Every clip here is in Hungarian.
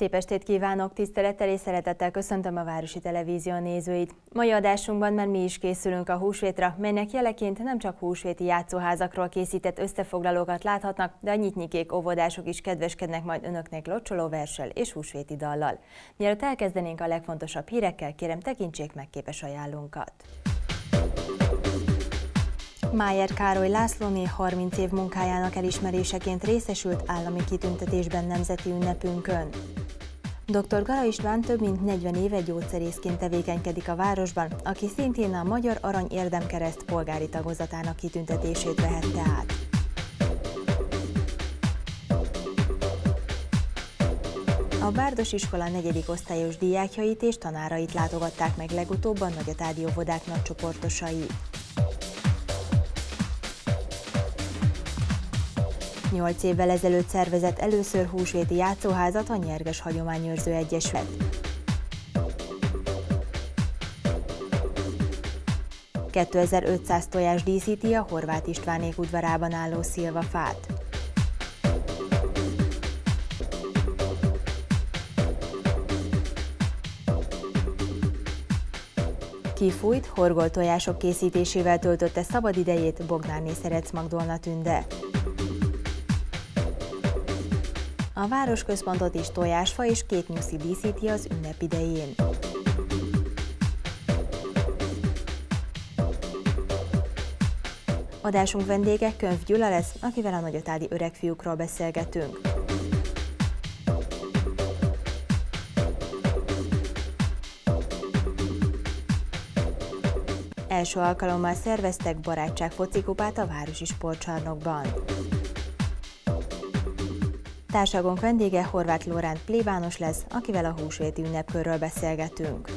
Szép estét kívánok, tisztelettel és szeretettel köszöntöm a Városi Televízió nézőit. Mai adásunkban már mi is készülünk a húsvétra, melynek jeleként nem csak húsvéti játszóházakról készített összefoglalókat láthatnak, de a nyitnyikék óvodások is kedveskednek majd önöknek locsolóversel és húsvéti dallal. Mielőtt elkezdenénk a legfontosabb hírekkel, kérem tekintsék meg képes ajánlónkat. Májer Károly Lászlóné 30 év munkájának elismeréseként részesült állami kitüntetésben nemzeti ünnepünkön. Dr. Gara István több mint 40 éve gyógyszerészként tevékenykedik a városban, aki szintén a Magyar Arany Érdemkereszt polgári tagozatának kitüntetését vehette át. A Bárdos iskola negyedik osztályos diákjait és tanárait látogatták meg legutóbb a Nagyatádi óvodák nagycsoportosai. Nyolc évvel ezelőtt szervezett először húsvéti játszóházat a Nyerges Hagyományőrző Egyesület. ...2500 tojás díszíti a Horváth Istvánék udvarában álló szilvafát. Kifújt, horgoltojások készítésével töltötte szabad idejét Bognárné Szerec Magdolna Tünde. A városközpontot is tojásfa és kéknyuszi díszíti az ünnep idején. Adásunk vendége Könyv Gyula lesz, akivel a nagyotádi öregfiúkról beszélgetünk. Első alkalommal szerveztek barátság focikupát a Városi Sportcsarnokban. Társalgónk vendége Horváth Lóránt plébános lesz, akivel a húsvéti ünnepkörről beszélgetünk.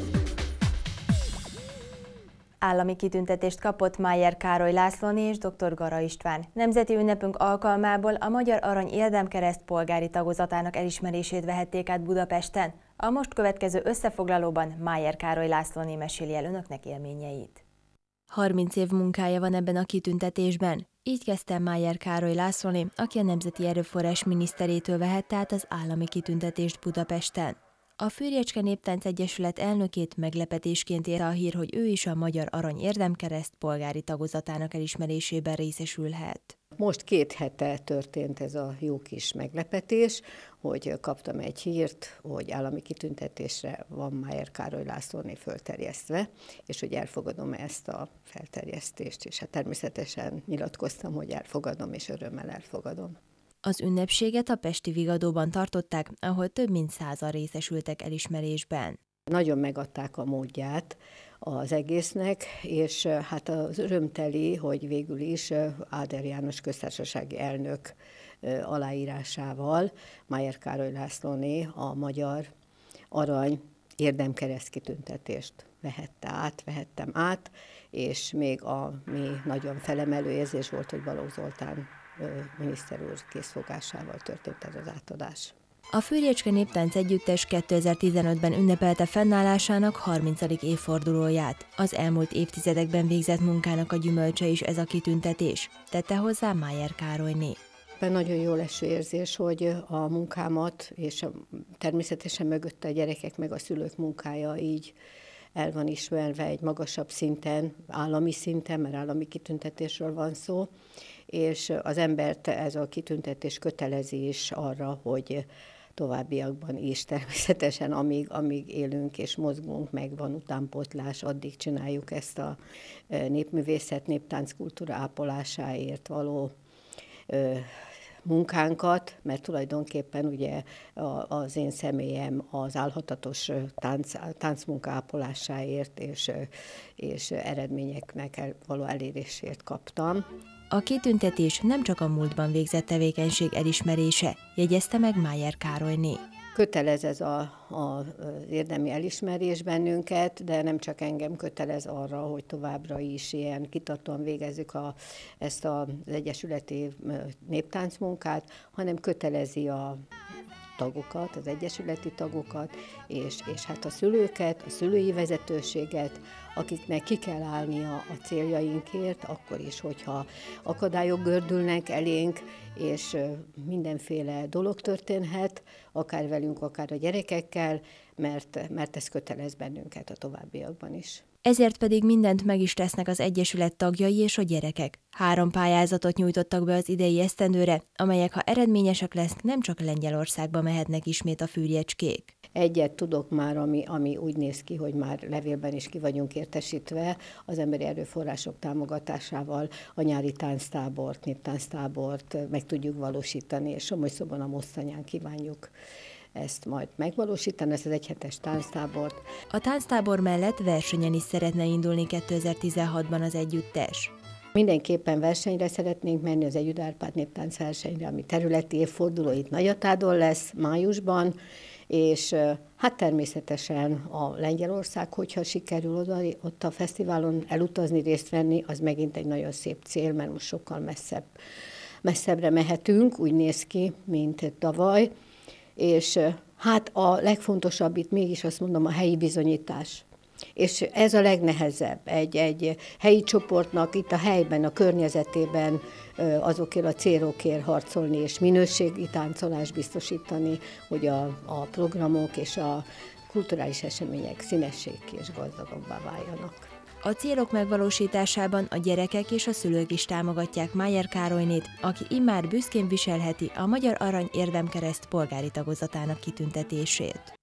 Állami kitüntetést kapott Májer Károly Lászlóni és dr. Gara István. Nemzeti ünnepünk alkalmából a Magyar Arany Érdemkereszt polgári tagozatának elismerését vehették át Budapesten. A most következő összefoglalóban Májer Károly Lászlóni meséli el önöknek élményeit. 30 év munkája van ebben a kitüntetésben. Így kezdte Májer Károly Lászlóné, aki a Nemzeti Erőforrás miniszterétől vehette át az állami kitüntetést Budapesten. A Fűrjecske Néptánc Egyesület elnökét meglepetésként érte a hír, hogy ő is a Magyar Arany Érdemkereszt polgári tagozatának elismerésében részesülhet. Most két hete történt ez a jó kis meglepetés, hogy kaptam egy hírt, hogy állami kitüntetésre van Májer Károly Lászlóné fölterjesztve, és hogy elfogadom ezt a felterjesztést, és hát természetesen nyilatkoztam, hogy elfogadom, és örömmel elfogadom. Az ünnepséget a Pesti Vigadóban tartották, ahol több mint százan részesültek elismerésben. Nagyon megadták a módját az egésznek, és hát az örömteli, hogy végül is Áder János köztársasági elnök aláírásával Májer Károly Lászlóné a magyar arany érdemkereszt kitüntetést vehette át, vehettem át, és még a mi nagyon felemelő érzés volt, hogy Balogh Zoltán miniszter úr készfogásával történt ez az átadás. A Fűrjecske Néptánc Együttes 2015-ben ünnepelte fennállásának 30. évfordulóját. Az elmúlt évtizedekben végzett munkának a gyümölcse is ez a kitüntetés, tette hozzá Májer Károlyné. Nagyon jó leső érzés, hogy a munkámat, és a, természetesen mögötte a gyerekek meg a szülők munkája így el van ismerve egy magasabb szinten, állami szinten, mert állami kitüntetésről van szó, és az embert ez a kitüntetés kötelezi is arra, hogy továbbiakban is természetesen, amíg, amíg élünk és mozgunk, meg van utánpotlás, addig csináljuk ezt a népművészet, néptánckultúra ápolásáért való munkánkat, mert tulajdonképpen ugye az én személyem az álhatatos tánc, táncmunka ápolásáért és, és eredményeknek való elérésért kaptam. A kitüntetés nem csak a múltban végzett tevékenység elismerése, jegyezte meg Májer Károlyné. Kötelez ez a, a, az érdemi elismerés bennünket, de nem csak engem kötelez arra, hogy továbbra is ilyen kitartóan végezzük a, ezt az egyesületi néptáncmunkát, hanem kötelezi a tagokat, az egyesületi tagokat, és, és hát a szülőket, a szülői vezetőséget, akiknek ki kell állnia a céljainkért, akkor is, hogyha akadályok gördülnek elénk, és mindenféle dolog történhet, akár velünk, akár a gyerekekkel, mert, mert ez kötelez bennünket a továbbiakban is ezért pedig mindent meg is tesznek az Egyesület tagjai és a gyerekek. Három pályázatot nyújtottak be az idei esztendőre, amelyek, ha eredményesek lesznek, nem csak Lengyelországba mehetnek ismét a fűrjecskék. Egyet tudok már, ami, ami úgy néz ki, hogy már levélben is ki vagyunk értesítve, az emberi erőforrások támogatásával a nyári tánctábort, néptánctábort meg tudjuk valósítani, és Somogy a Mosztanyán kívánjuk ezt majd megvalósítani, ezt az egyhetes tánctábort. A tánctábor mellett versenyen is szeretne indulni 2016-ban az együttes. Mindenképpen versenyre szeretnénk menni az Együtt Árpád néptánc versenyre, ami területi évforduló itt Nagyatádon lesz májusban, és hát természetesen a Lengyelország, hogyha sikerül oda, ott a fesztiválon elutazni, részt venni, az megint egy nagyon szép cél, mert most sokkal messzebb, messzebbre mehetünk, úgy néz ki, mint tavaly és hát a legfontosabb itt mégis azt mondom a helyi bizonyítás. És ez a legnehezebb egy, egy helyi csoportnak itt a helyben, a környezetében azokért a célokért harcolni, és minőségi táncolást biztosítani, hogy a, a programok és a kulturális események színesség és gazdagabbá váljanak. A célok megvalósításában a gyerekek és a szülők is támogatják Májer Károlynét, aki immár büszkén viselheti a Magyar Arany Érdemkereszt polgári tagozatának kitüntetését.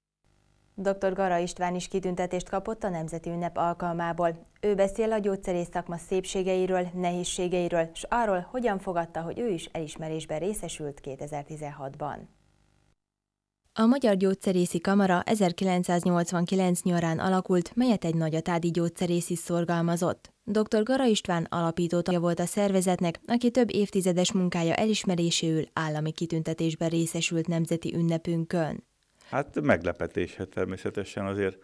Dr. Gara István is kitüntetést kapott a Nemzeti Ünnep alkalmából. Ő beszél a gyógyszerész szakma szépségeiről, nehézségeiről, és arról, hogyan fogadta, hogy ő is elismerésben részesült 2016-ban. A Magyar Gyógyszerészi Kamara 1989 nyarán alakult, melyet egy nagyatádi gyógyszerész is szorgalmazott. Dr. Gara István alapítótagja volt a szervezetnek, aki több évtizedes munkája elismeréséül állami kitüntetésben részesült nemzeti ünnepünkön. Hát meglepetés, hát természetesen azért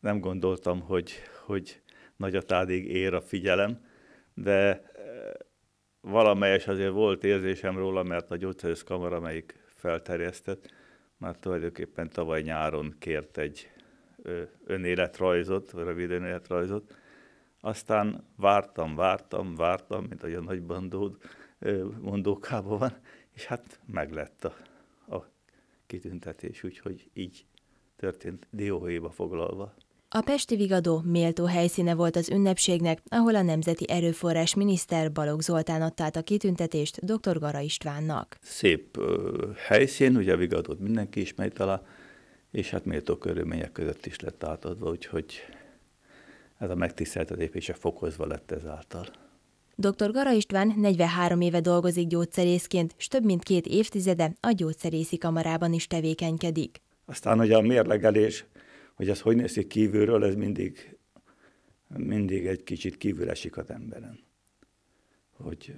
nem gondoltam, hogy, hogy nagyatádig ér a figyelem, de eh, valamelyes azért volt érzésem róla, mert a gyógyszerész kamara, melyik felterjesztett, már tulajdonképpen tavaly nyáron kért egy önéletrajzot, rövid önéletrajzot. Aztán vártam, vártam, vártam, mint a nagy bandód mondókában van, és hát meglett a, a kitüntetés, úgyhogy így történt dióhéjba foglalva. A Pesti Vigadó méltó helyszíne volt az ünnepségnek, ahol a Nemzeti Erőforrás miniszter Balogh Zoltán adta át a kitüntetést dr. Gara Istvánnak. Szép ö, helyszín, ugye a Vigadót mindenki ismeri talán, és hát méltó körülmények között is lett átadva, úgyhogy ez a megtiszteltetése fokozva lett ezáltal. Dr. Gara István 43 éve dolgozik gyógyszerészként, és több mint két évtizede a gyógyszerészi kamarában is tevékenykedik. Aztán ugye a mérlegelés hogy ez hogy néz ki kívülről, ez mindig, mindig egy kicsit kívül esik az emberen. Hogy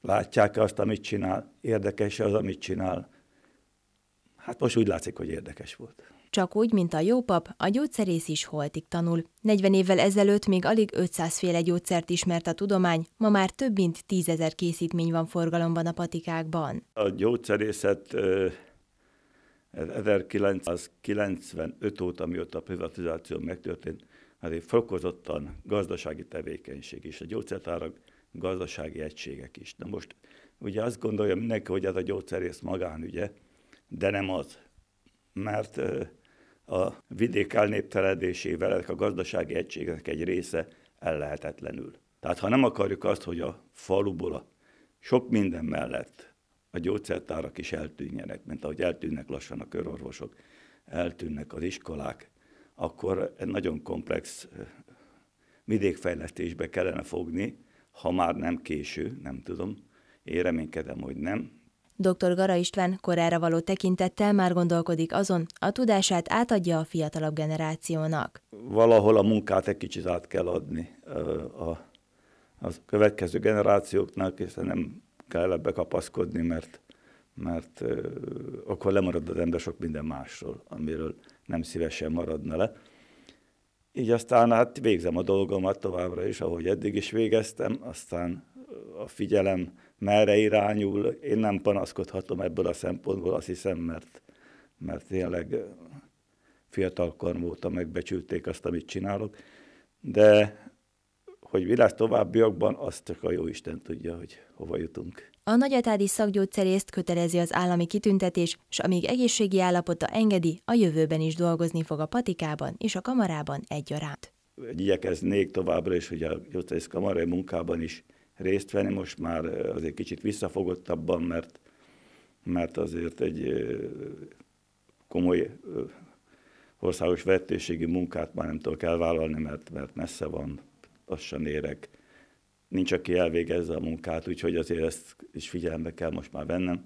látják-e azt, amit csinál, érdekes az, amit csinál. Hát most úgy látszik, hogy érdekes volt. Csak úgy, mint a jó pap, a gyógyszerész is holtig tanul. 40 évvel ezelőtt még alig 500 féle gyógyszert ismert a tudomány, ma már több mint 10 ezer készítmény van forgalomban a patikákban. A gyógyszerészet 1995 óta, mióta a privatizáció megtörtént, hát egy fokozottan gazdasági tevékenység is, a gyógyszertárak gazdasági egységek is. Na most ugye azt gondolja mindenki, hogy ez a gyógyszerész magánügye, de nem az. Mert a vidék elnépteledésével ezek a gazdasági egységek egy része ellehetetlenül. Tehát ha nem akarjuk azt, hogy a faluból a sok minden mellett a gyógyszertárak is eltűnjenek, mint ahogy eltűnnek lassan a körorvosok, eltűnnek az iskolák, akkor egy nagyon komplex vidékfejlesztésbe kellene fogni, ha már nem késő, nem tudom. Én reménykedem, hogy nem. Dr. Gara István korára való tekintettel már gondolkodik azon, a tudását átadja a fiatalabb generációnak. Valahol a munkát egy kicsit át kell adni a, a következő generációknak, hiszen nem kell ebbe kapaszkodni, mert, mert ö, akkor lemarad az ember sok minden másról, amiről nem szívesen maradna le. Így aztán hát végzem a dolgomat továbbra is, ahogy eddig is végeztem, aztán a figyelem merre irányul, én nem panaszkodhatom ebből a szempontból, azt hiszem, mert mert tényleg fiatal korm óta megbecsülték azt, amit csinálok, de hogy lesz továbbiakban, azt csak a jó Isten tudja, hogy hova jutunk. A nagyatádi szakgyógyszerészt kötelezi az állami kitüntetés, és amíg egészségi állapota engedi, a jövőben is dolgozni fog a patikában és a kamarában egyaránt. Igyekeznék továbbra is, hogy a gyógyszerész kamarai munkában is részt venni, most már azért kicsit visszafogottabban, mert, mert azért egy komoly országos vettőségi munkát már nem tudok elvállalni, mert, mert messze van, lassan érek. Nincs, aki elvégezze a munkát, úgyhogy azért ezt is figyelembe kell most már vennem.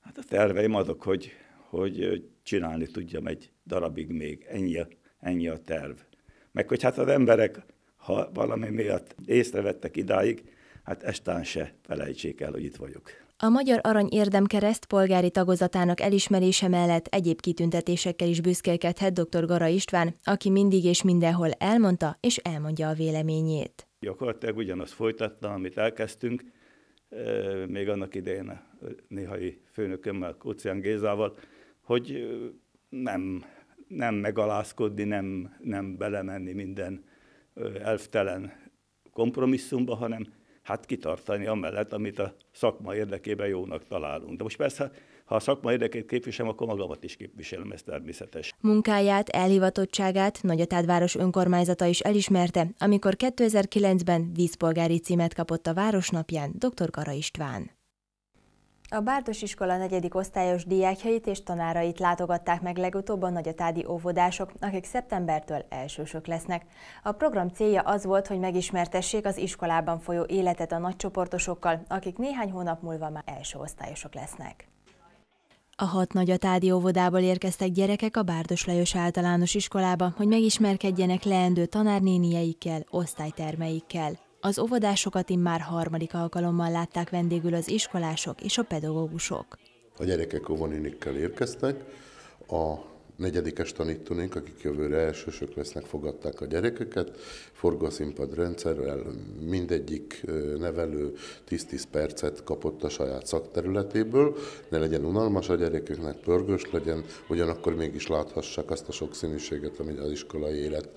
Hát a terveim azok, hogy, hogy csinálni tudjam egy darabig még, ennyi a, ennyi a terv. Meg hogy hát az emberek, ha valami miatt észrevettek idáig, hát están se felejtsék el, hogy itt vagyok. A Magyar Arany Érdemkereszt polgári tagozatának elismerése mellett egyéb kitüntetésekkel is büszkélkedhet dr. Gara István, aki mindig és mindenhol elmondta és elmondja a véleményét. Gyakorlatilag ugyanazt folytatta, amit elkezdtünk, még annak idején a néhai főnökömmel, Kócián Gézával, hogy nem, nem megalázkodni, nem, nem belemenni minden elftelen kompromisszumba, hanem hát kitartani amellett, amit a szakma érdekében jónak találunk. De most persze, ha a szakma érdekét képviselem, akkor magamat is képviselem, ez természetes. Munkáját, elhivatottságát Nagyatádváros önkormányzata is elismerte, amikor 2009-ben vízpolgári címet kapott a Városnapján dr. Kara István. A Bárdos iskola negyedik osztályos diákjait és tanárait látogatták meg legutóbb a nagyatádi óvodások, akik szeptembertől elsősök lesznek. A program célja az volt, hogy megismertessék az iskolában folyó életet a nagycsoportosokkal, akik néhány hónap múlva már első osztályosok lesznek. A hat nagyatádi óvodából érkeztek gyerekek a Bárdos Lajos általános iskolába, hogy megismerkedjenek leendő tanárnénieikkel, osztálytermeikkel. Az óvodásokat immár harmadik alkalommal látták vendégül az iskolások és a pedagógusok. A gyerekek óvonénikkel érkeztek, a negyedikes tanítónénk, akik jövőre elsősök lesznek, fogadták a gyerekeket. Forgószínpad rendszerrel mindegyik nevelő 10-10 percet kapott a saját szakterületéből, ne legyen unalmas a gyerekeknek, pörgős legyen, ugyanakkor mégis láthassák azt a sokszínűséget, amit az iskolai élet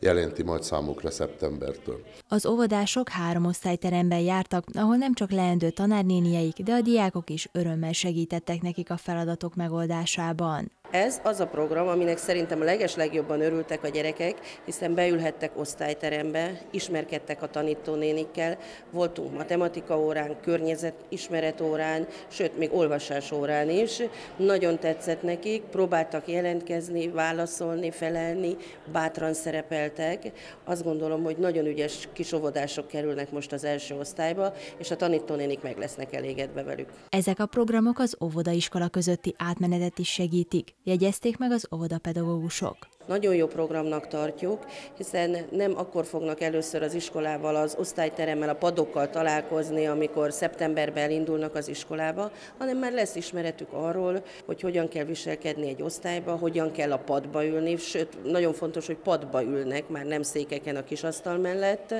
jelenti majd számukra szeptembertől. Az óvodások három osztályteremben jártak, ahol nem csak leendő tanárnénieik, de a diákok is örömmel segítettek nekik a feladatok megoldásában. Ez az a program, aminek szerintem a leges legjobban örültek a gyerekek, hiszen beülhettek osztályterembe, ismerkedtek a tanítónénikkel, voltunk matematika órán, környezetismeret órán, sőt, még olvasás órán is. Nagyon tetszett nekik, próbáltak jelentkezni, válaszolni, felelni, bátran szerepeltek. Azt gondolom, hogy nagyon ügyes kis óvodások kerülnek most az első osztályba, és a tanítónénik meg lesznek elégedve velük. Ezek a programok az óvodaiskola közötti átmenetet is segítik jegyezték meg az óvodapedagógusok. Nagyon jó programnak tartjuk, hiszen nem akkor fognak először az iskolával, az osztályteremmel, a padokkal találkozni, amikor szeptemberben elindulnak az iskolába, hanem már lesz ismeretük arról, hogy hogyan kell viselkedni egy osztályba, hogyan kell a padba ülni, sőt, nagyon fontos, hogy padba ülnek, már nem székeken a kis asztal mellett,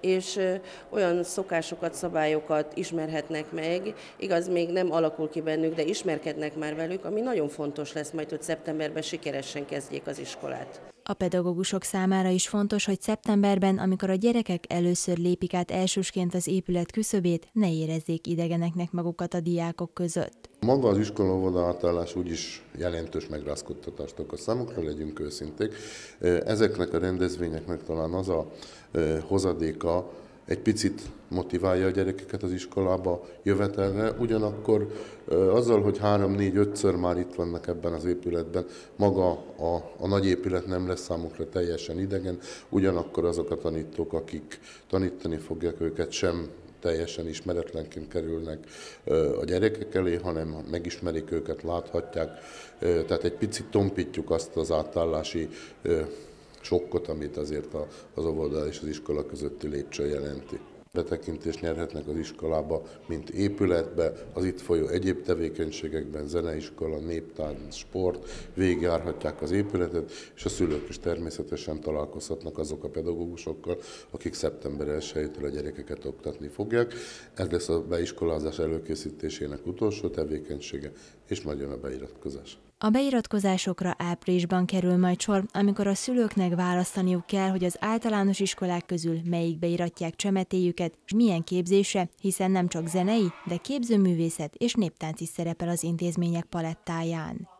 és olyan szokásokat, szabályokat ismerhetnek meg, igaz, még nem alakul ki bennük, de ismerkednek már velük, ami nagyon fontos lesz majd, hogy szeptemberben sikeresen kezdjék az iskolát iskolát. A pedagógusok számára is fontos, hogy szeptemberben, amikor a gyerekek először lépik át elsősként az épület küszöbét, ne érezzék idegeneknek magukat a diákok között. Maga az iskola átállás úgyis jelentős megrázkodtatást okoz számukra, legyünk őszinték. Ezeknek a rendezvényeknek talán az a hozadéka, egy picit motiválja a gyerekeket az iskolába jövetelre, ugyanakkor azzal, hogy három-négy-ötször már itt vannak ebben az épületben, maga a, a nagy épület nem lesz számukra teljesen idegen, ugyanakkor azok a tanítók, akik tanítani fogják őket, sem teljesen ismeretlenként kerülnek a gyerekek elé, hanem megismerik őket, láthatják. Tehát egy picit tompítjuk azt az átállási sokkot, amit azért az óvoda és az iskola közötti lépcső jelenti betekintést nyerhetnek az iskolába, mint épületbe, az itt folyó egyéb tevékenységekben, zeneiskola, néptánc, sport, végigjárhatják az épületet, és a szülők is természetesen találkozhatnak azok a pedagógusokkal, akik szeptember 1 a gyerekeket oktatni fogják. Ez lesz a beiskolázás előkészítésének utolsó tevékenysége, és majd jön a beiratkozás. A beiratkozásokra áprilisban kerül majd sor, amikor a szülőknek választaniuk kell, hogy az általános iskolák közül melyik beiratják csemetéjüket, és milyen képzésre, hiszen nem csak zenei, de képzőművészet és néptánc is szerepel az intézmények palettáján.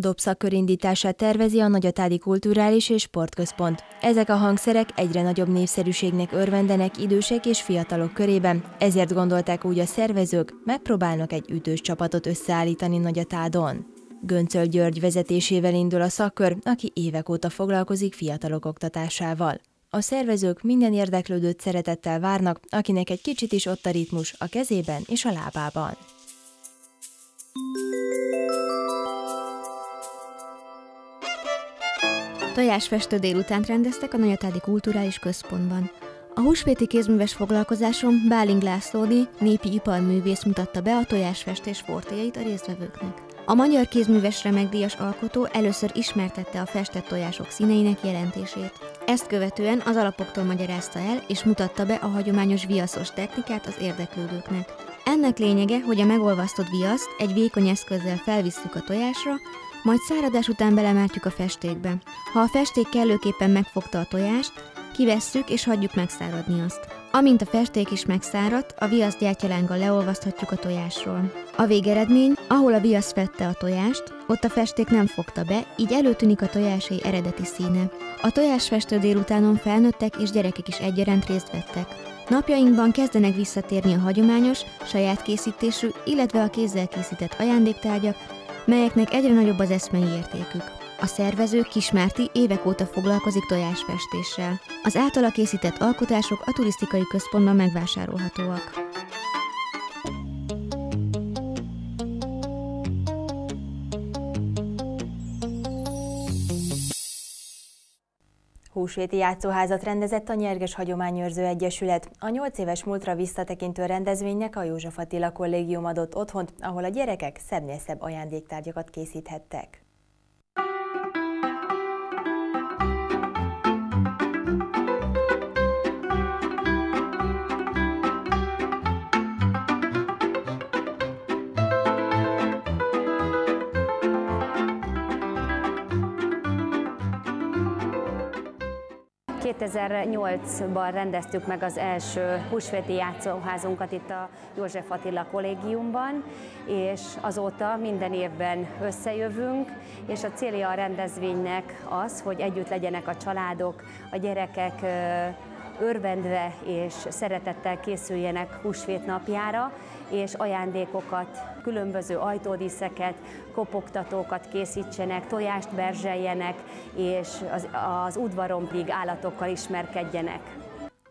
Dobszakör indítását tervezi a Nagyatádi Kulturális és Sportközpont. Ezek a hangszerek egyre nagyobb népszerűségnek örvendenek idősek és fiatalok körében, ezért gondolták úgy a szervezők, megpróbálnak egy ütős csapatot összeállítani Nagyatádon. Göncöl György vezetésével indul a szakkör, aki évek óta foglalkozik fiatalok oktatásával. A szervezők minden érdeklődőt szeretettel várnak, akinek egy kicsit is ott a ritmus a kezében és a lábában. Tojásfestő délutánt rendeztek a Nagyatádi Kulturális Központban. A húsvéti kézműves foglalkozáson Báling Lászlódi, népi iparművész mutatta be a tojásfestés fortéjait a résztvevőknek. A magyar kézműves remekdíjas alkotó először ismertette a festett tojások színeinek jelentését. Ezt követően az alapoktól magyarázta el és mutatta be a hagyományos viaszos technikát az érdeklődőknek. Ennek lényege, hogy a megolvasztott viaszt egy vékony eszközzel felvisszük a tojásra, majd száradás után belemertjük a festékbe. Ha a festék kellőképpen megfogta a tojást, kivesszük és hagyjuk megszáradni azt. Amint a festék is megszáradt, a viasz gyertyalánggal leolvaszthatjuk a tojásról. A végeredmény, ahol a viasz vette a tojást, ott a festék nem fogta be, így előtűnik a tojásai eredeti színe. A tojásfestő délutánon felnőttek és gyerekek is egyaránt részt vettek. Napjainkban kezdenek visszatérni a hagyományos, saját készítésű, illetve a kézzel készített ajándéktárgyak, melyeknek egyre nagyobb az eszmei értékük. A szervező Kismárti évek óta foglalkozik tojásfestéssel. Az általa készített alkotások a turisztikai központban megvásárolhatóak. Húsvéti játszóházat rendezett a Nyerges Hagyományőrző Egyesület. A 8 éves múltra visszatekintő rendezvénynek a József Attila Kollégium adott otthont, ahol a gyerekek szebbnél szebb ajándéktárgyakat készíthettek. 2008-ban rendeztük meg az első húsvéti játszóházunkat itt a József Attila kollégiumban, és azóta minden évben összejövünk, és a célja a rendezvénynek az, hogy együtt legyenek a családok, a gyerekek örvendve és szeretettel készüljenek húsvét napjára, és ajándékokat, különböző ajtódíszeket, kopogtatókat készítsenek, tojást berzseljenek, és az, az udvaron pedig állatokkal ismerkedjenek.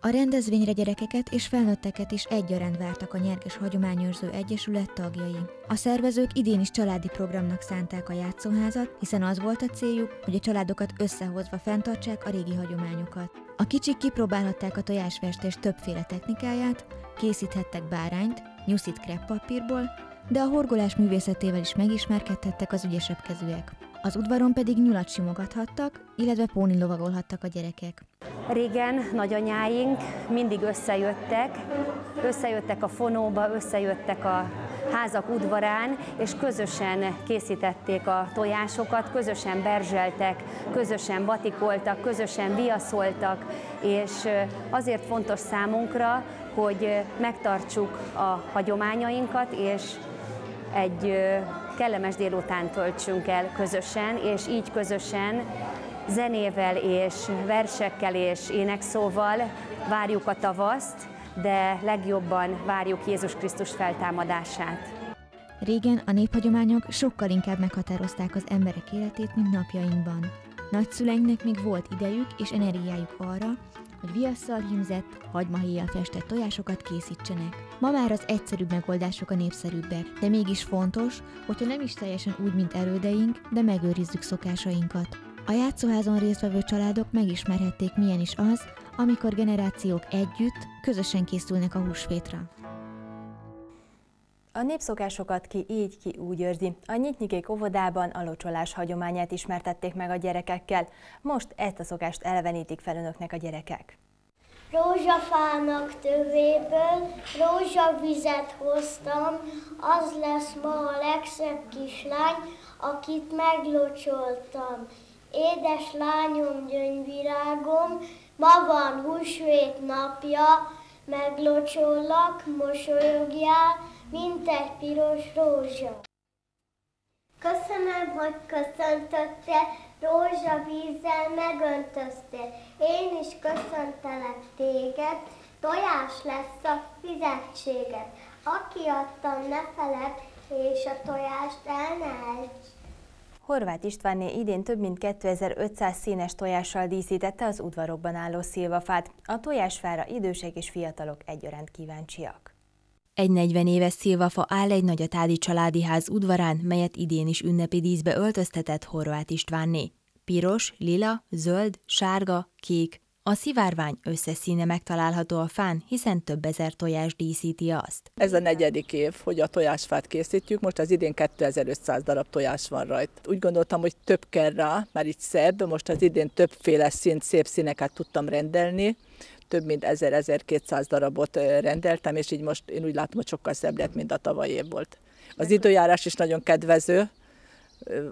A rendezvényre gyerekeket és felnőtteket is egyaránt vártak a Nyerges Hagyományőrző Egyesület tagjai. A szervezők idén is családi programnak szánták a játszóházat, hiszen az volt a céljuk, hogy a családokat összehozva fenntartsák a régi hagyományokat. A kicsik kipróbálhatták a tojásfestés többféle technikáját, készíthettek bárányt, nyuszit kreppapírból, de a horgolás művészetével is megismerkedhettek az ügyesebb kezűek. Az udvaron pedig nyulat simogathattak, illetve póni lovagolhattak a gyerekek. Régen nagyanyáink mindig összejöttek, összejöttek a fonóba, összejöttek a házak udvarán, és közösen készítették a tojásokat, közösen berzseltek, közösen batikoltak, közösen viaszoltak, és azért fontos számunkra, hogy megtartsuk a hagyományainkat, és egy kellemes délután töltsünk el közösen, és így közösen zenével és versekkel és énekszóval várjuk a tavaszt, de legjobban várjuk Jézus Krisztus feltámadását. Régen a néphagyományok sokkal inkább meghatározták az emberek életét, mint napjainkban. Nagyszüleinknek még volt idejük és energiájuk arra, hogy viasszal hímzett, hagymahéjjal festett tojásokat készítsenek. Ma már az egyszerűbb megoldások a népszerűbbek, de mégis fontos, hogyha nem is teljesen úgy, mint elődeink, de megőrizzük szokásainkat. A játszóházon résztvevő családok megismerhették, milyen is az, amikor generációk együtt, közösen készülnek a húsvétra. A népszokásokat ki így, ki úgy őrzi. A Nyitnyikék óvodában a locsolás hagyományát ismertették meg a gyerekekkel. Most ezt a szokást elvenítik fel önöknek a gyerekek. Rózsafának tövéből rózsavizet hoztam, az lesz ma a legszebb kislány, akit meglocsoltam. Édes lányom, gyöngyvirágom, ma van húsvét napja, meglocsollak, mosolyogjál, mint egy piros rózsa. Köszönöm, hogy köszöntöttél, rózsavízzel megöntöztél. Én is köszöntelek téged, tojás lesz a fizetséged. Aki adtam, ne feled, és a tojást el ne egy. Horváth Istvánné idén több mint 2500 színes tojással díszítette az udvarokban álló szilvafát. A tojásfára idősek és fiatalok egyaránt kíváncsiak. Egy 40 éves szilvafa áll egy nagyatádi családi ház udvarán, melyet idén is ünnepi díszbe öltöztetett Horváth Istvánné. Piros, lila, zöld, sárga, kék, a szivárvány összeszíne megtalálható a fán, hiszen több ezer tojás díszíti azt. Ez a negyedik év, hogy a tojásfát készítjük, most az idén 2500 darab tojás van rajta. Úgy gondoltam, hogy több kell rá, mert így szebb, most az idén többféle színt, szép színeket tudtam rendelni, több mint 1000-1200 darabot rendeltem, és így most én úgy látom, hogy sokkal szebb lett, mint a tavalyi év volt. Az időjárás is nagyon kedvező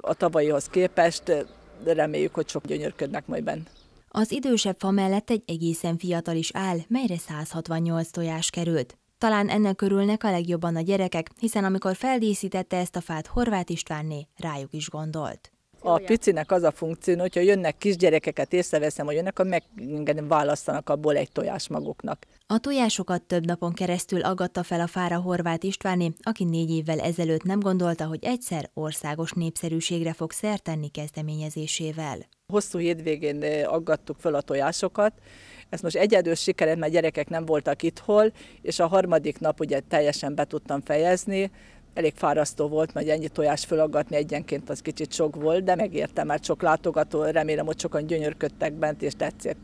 a tavalyihoz képest, reméljük, hogy sok gyönyörködnek majd benne. Az idősebb fa mellett egy egészen fiatal is áll, melyre 168 tojás került. Talán ennek körülnek a legjobban a gyerekek, hiszen amikor feldíszítette ezt a fát Horváth Istvánné, rájuk is gondolt. A picinek az a funkció, hogyha jönnek kisgyerekeket, észreveszem, hogy jönnek, akkor megengedem választanak abból egy tojás maguknak. A tojásokat több napon keresztül agatta fel a fára Horváth Istváné, aki négy évvel ezelőtt nem gondolta, hogy egyszer országos népszerűségre fog szertenni kezdeményezésével. Hosszú hétvégén aggattuk fel a tojásokat, ez most egyedül sikered, mert gyerekek nem voltak itthon, és a harmadik nap ugye teljesen be tudtam fejezni, elég fárasztó volt, mert ennyi tojás fölaggatni egyenként az kicsit sok volt, de megértem, mert sok látogató, remélem, hogy sokan gyönyörködtek bent, és tetszett.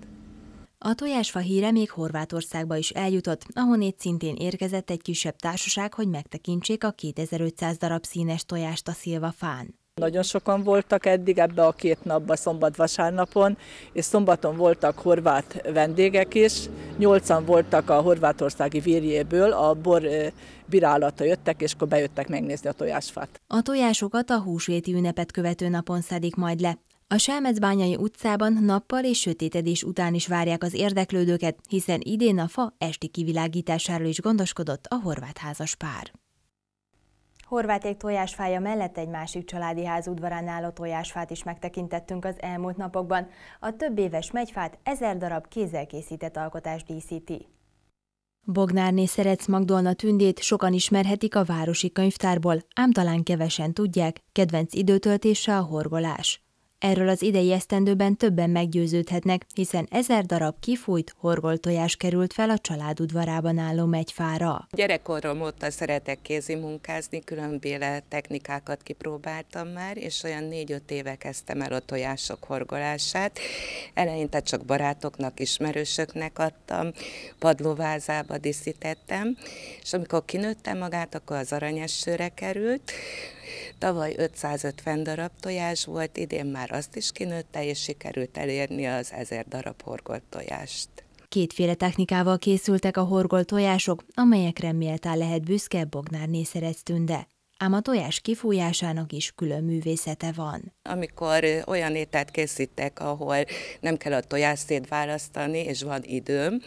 A tojásfa híre még Horvátországba is eljutott, ahonnét szintén érkezett egy kisebb társaság, hogy megtekintsék a 2500 darab színes tojást a szilvafán. Nagyon sokan voltak eddig ebbe a két napban, szombat-vasárnapon, és szombaton voltak horvát vendégek is. Nyolcan voltak a horvátországi vérjéből, a bor bírálata jöttek, és akkor bejöttek megnézni a tojásfát. A tojásokat a húsvéti ünnepet követő napon szedik majd le. A Selmecbányai utcában nappal és sötétedés után is várják az érdeklődőket, hiszen idén a fa esti kivilágításáról is gondoskodott a horvát házas pár. Horváték tojásfája mellett egy másik családi ház udvarán álló tojásfát is megtekintettünk az elmúlt napokban. A több éves megyfát ezer darab kézzel készített alkotás díszíti. Bognárné Szerec Magdolna tündét sokan ismerhetik a városi könyvtárból, ám talán kevesen tudják, kedvenc időtöltése a horgolás. Erről az idei esztendőben többen meggyőződhetnek, hiszen ezer darab kifújt horgoltojás került fel a család udvarában álló megyfára. Gyerekkorom óta szeretek kézi munkázni, különbéle technikákat kipróbáltam már, és olyan négy-öt éve kezdtem el a tojások horgolását. Eleinte csak barátoknak, ismerősöknek adtam, padlóvázába díszítettem, és amikor kinőttem magát, akkor az aranyesőre került, Tavaly 550 darab tojás volt, idén már azt is kinőtte, és sikerült elérni az 1000 darab horgolt tojást. Kétféle technikával készültek a horgolt tojások, amelyekre méltán lehet büszke Bognár Nészerec Tünde ám a tojás kifújásának is külön művészete van. Amikor olyan ételt készítek, ahol nem kell a tojást szétválasztani, és van időm,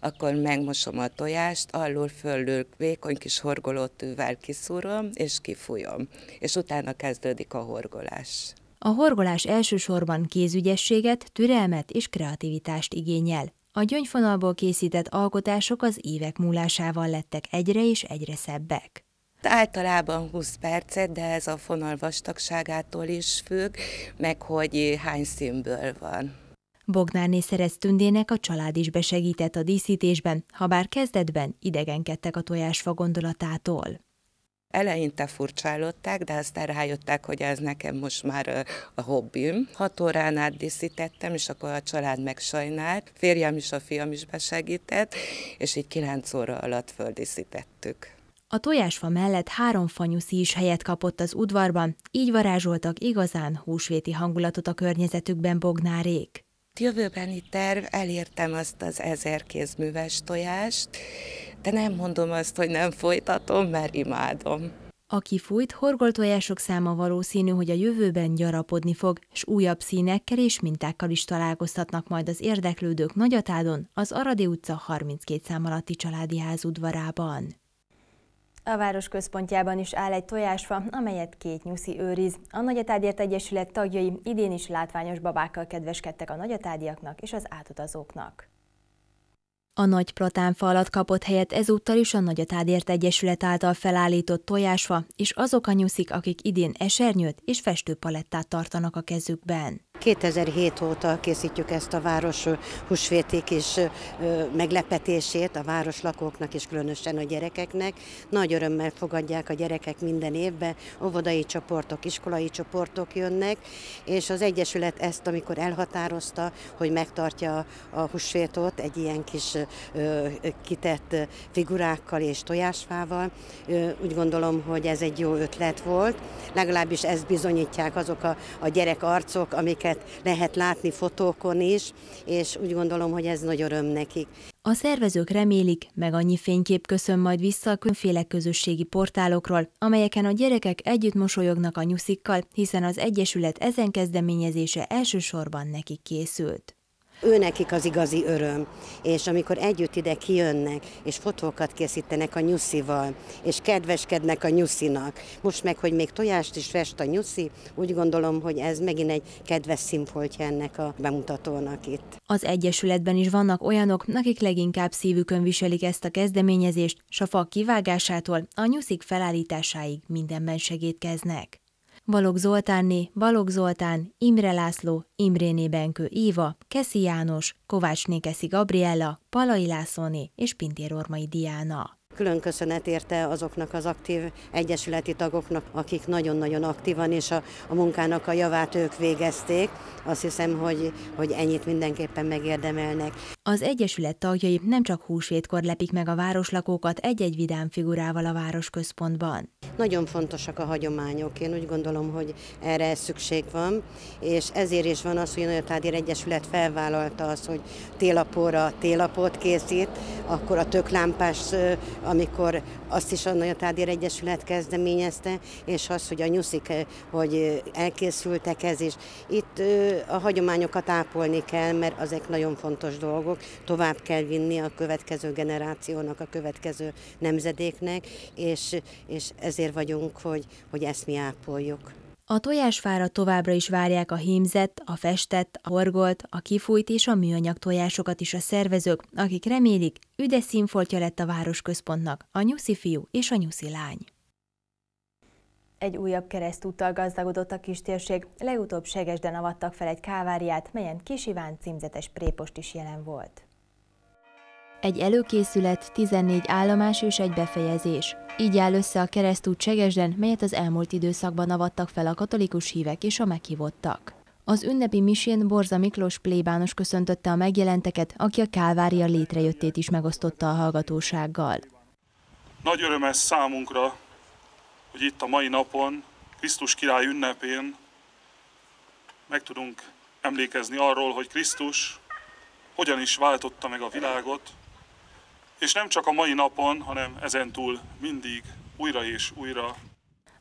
akkor megmosom a tojást, alul föllül vékony kis horgolótűvel kiszúrom, és kifújom. És utána kezdődik a horgolás. A horgolás elsősorban kézügyességet, türelmet és kreativitást igényel. A gyöngyfonalból készített alkotások az évek múlásával lettek egyre és egyre szebbek. Általában 20 percet, de ez a fonal vastagságától is függ, meg hogy hány színből van. Bognárné Szerez Tündének a család is besegített a díszítésben, ha bár kezdetben idegenkedtek a tojásfa gondolatától. Eleinte furcsálották, de aztán rájöttek, hogy ez nekem most már a hobbim. Hat órán át díszítettem, és akkor a család megsajnált. Férjem is, a fiam is besegített, és így kilenc óra alatt földíszítettük. A tojásfa mellett három fanyuszi is helyet kapott az udvarban, így varázsoltak igazán húsvéti hangulatot a környezetükben bognárék. Jövőbeni terv, elértem azt az ezer kézműves tojást, de nem mondom azt, hogy nem folytatom, mert imádom. A kifújt horgoltojások száma valószínű, hogy a jövőben gyarapodni fog, és újabb színekkel és mintákkal is találkozhatnak majd az érdeklődők Nagyatádon, az Aradi utca 32 szám alatti családi ház udvarában. A város központjában is áll egy tojásfa, amelyet két nyuszi őriz. A Nagyatádért Egyesület tagjai idén is látványos babákkal kedveskedtek a nagyatádiaknak és az átutazóknak. A nagy platánfa alatt kapott helyet ezúttal is a Nagyatádért Egyesület által felállított tojásfa, és azok a nyuszik, akik idén esernyőt és festőpalettát tartanak a kezükben. 2007 óta készítjük ezt a város húsvéti kis meglepetését a városlakóknak és különösen a gyerekeknek. Nagy örömmel fogadják a gyerekek minden évben, óvodai csoportok, iskolai csoportok jönnek, és az Egyesület ezt, amikor elhatározta, hogy megtartja a húsvétot egy ilyen kis kitett figurákkal és tojásfával, úgy gondolom, hogy ez egy jó ötlet volt. Legalábbis ezt bizonyítják azok a, a gyerek arcok, amiket őket lehet látni fotókon is, és úgy gondolom, hogy ez nagy öröm nekik. A szervezők remélik, meg annyi fénykép köszön majd vissza a különféle közösségi portálokról, amelyeken a gyerekek együtt mosolyognak a nyuszikkal, hiszen az Egyesület ezen kezdeményezése elsősorban nekik készült ő nekik az igazi öröm. És amikor együtt ide kijönnek, és fotókat készítenek a nyuszival, és kedveskednek a nyuszinak, most meg, hogy még tojást is fest a nyuszi, úgy gondolom, hogy ez megint egy kedves színfoltja ennek a bemutatónak itt. Az Egyesületben is vannak olyanok, akik leginkább szívükön viselik ezt a kezdeményezést, s a fa kivágásától a nyuszik felállításáig mindenben segítkeznek. Balog Zoltánné, Balog Zoltán, Imre László, Imréné Benkő Éva, Keszi János, Kovácsné Keszi Gabriella, Palai Lászlóné és Pintér Ormai Diana. Külön köszönet érte azoknak az aktív egyesületi tagoknak, akik nagyon-nagyon aktívan és a, a munkának a javát ők végezték. Azt hiszem, hogy, hogy ennyit mindenképpen megérdemelnek. Az egyesület tagjai nem csak húsvétkor lepik meg a városlakókat egy-egy vidám figurával a városközpontban. Nagyon fontosak a hagyományok. Én úgy gondolom, hogy erre szükség van, és ezért is van az, hogy a Nagyotádér Egyesület felvállalta azt, hogy télapóra télapot készít, akkor a töklámpás amikor azt is a Nagyatádér Egyesület kezdeményezte, és az, hogy a nyuszik, hogy elkészültek ez is. Itt a hagyományokat ápolni kell, mert ezek nagyon fontos dolgok, tovább kell vinni a következő generációnak, a következő nemzedéknek, és, és ezért vagyunk, hogy, hogy ezt mi ápoljuk. A tojásfára továbbra is várják a hímzett, a festett, a horgolt, a kifújt és a műanyag tojásokat is a szervezők, akik remélik, üde színfoltja lett a városközpontnak, a nyuszi fiú és a nyuszi lány. Egy újabb keresztúttal gazdagodott a kistérség, legutóbb Segesden avattak fel egy káváriát, melyen Kis Iván címzetes prépost is jelen volt. Egy előkészület, 14 állomás és egy befejezés. Így áll össze a keresztút Segesden, melyet az elmúlt időszakban avattak fel a katolikus hívek és a meghívottak. Az ünnepi misén Borza Miklós plébános köszöntötte a megjelenteket, aki a Kálvária létrejöttét is megosztotta a hallgatósággal. Nagy öröm ez számunkra, hogy itt a mai napon, Krisztus király ünnepén meg tudunk emlékezni arról, hogy Krisztus hogyan is váltotta meg a világot, és nem csak a mai napon, hanem ezentúl mindig, újra és újra.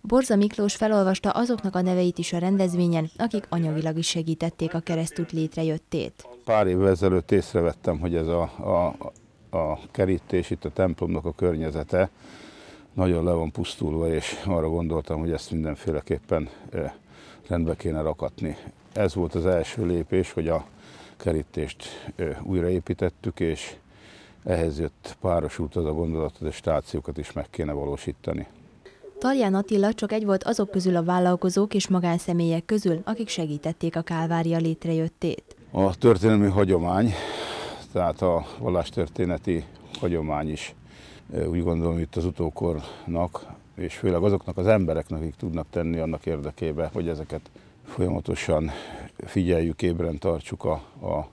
Borza Miklós felolvasta azoknak a neveit is a rendezvényen, akik anyagilag is segítették a keresztút létrejöttét. Pár évvel ezelőtt észrevettem, hogy ez a, a, a kerítés, itt a templomnak a környezete nagyon le van pusztulva, és arra gondoltam, hogy ezt mindenféleképpen rendbe kéne rakatni. Ez volt az első lépés, hogy a kerítést újraépítettük, és ehhez jött párosult az a gondolat, hogy a stációkat is meg kéne valósítani. Talján Attila csak egy volt azok közül a vállalkozók és magánszemélyek közül, akik segítették a Kálvária létrejöttét. A történelmi hagyomány, tehát a vallástörténeti hagyomány is úgy gondolom itt az utókornak, és főleg azoknak az embereknek, akik tudnak tenni annak érdekében, hogy ezeket folyamatosan figyeljük, ébren tartsuk a, a,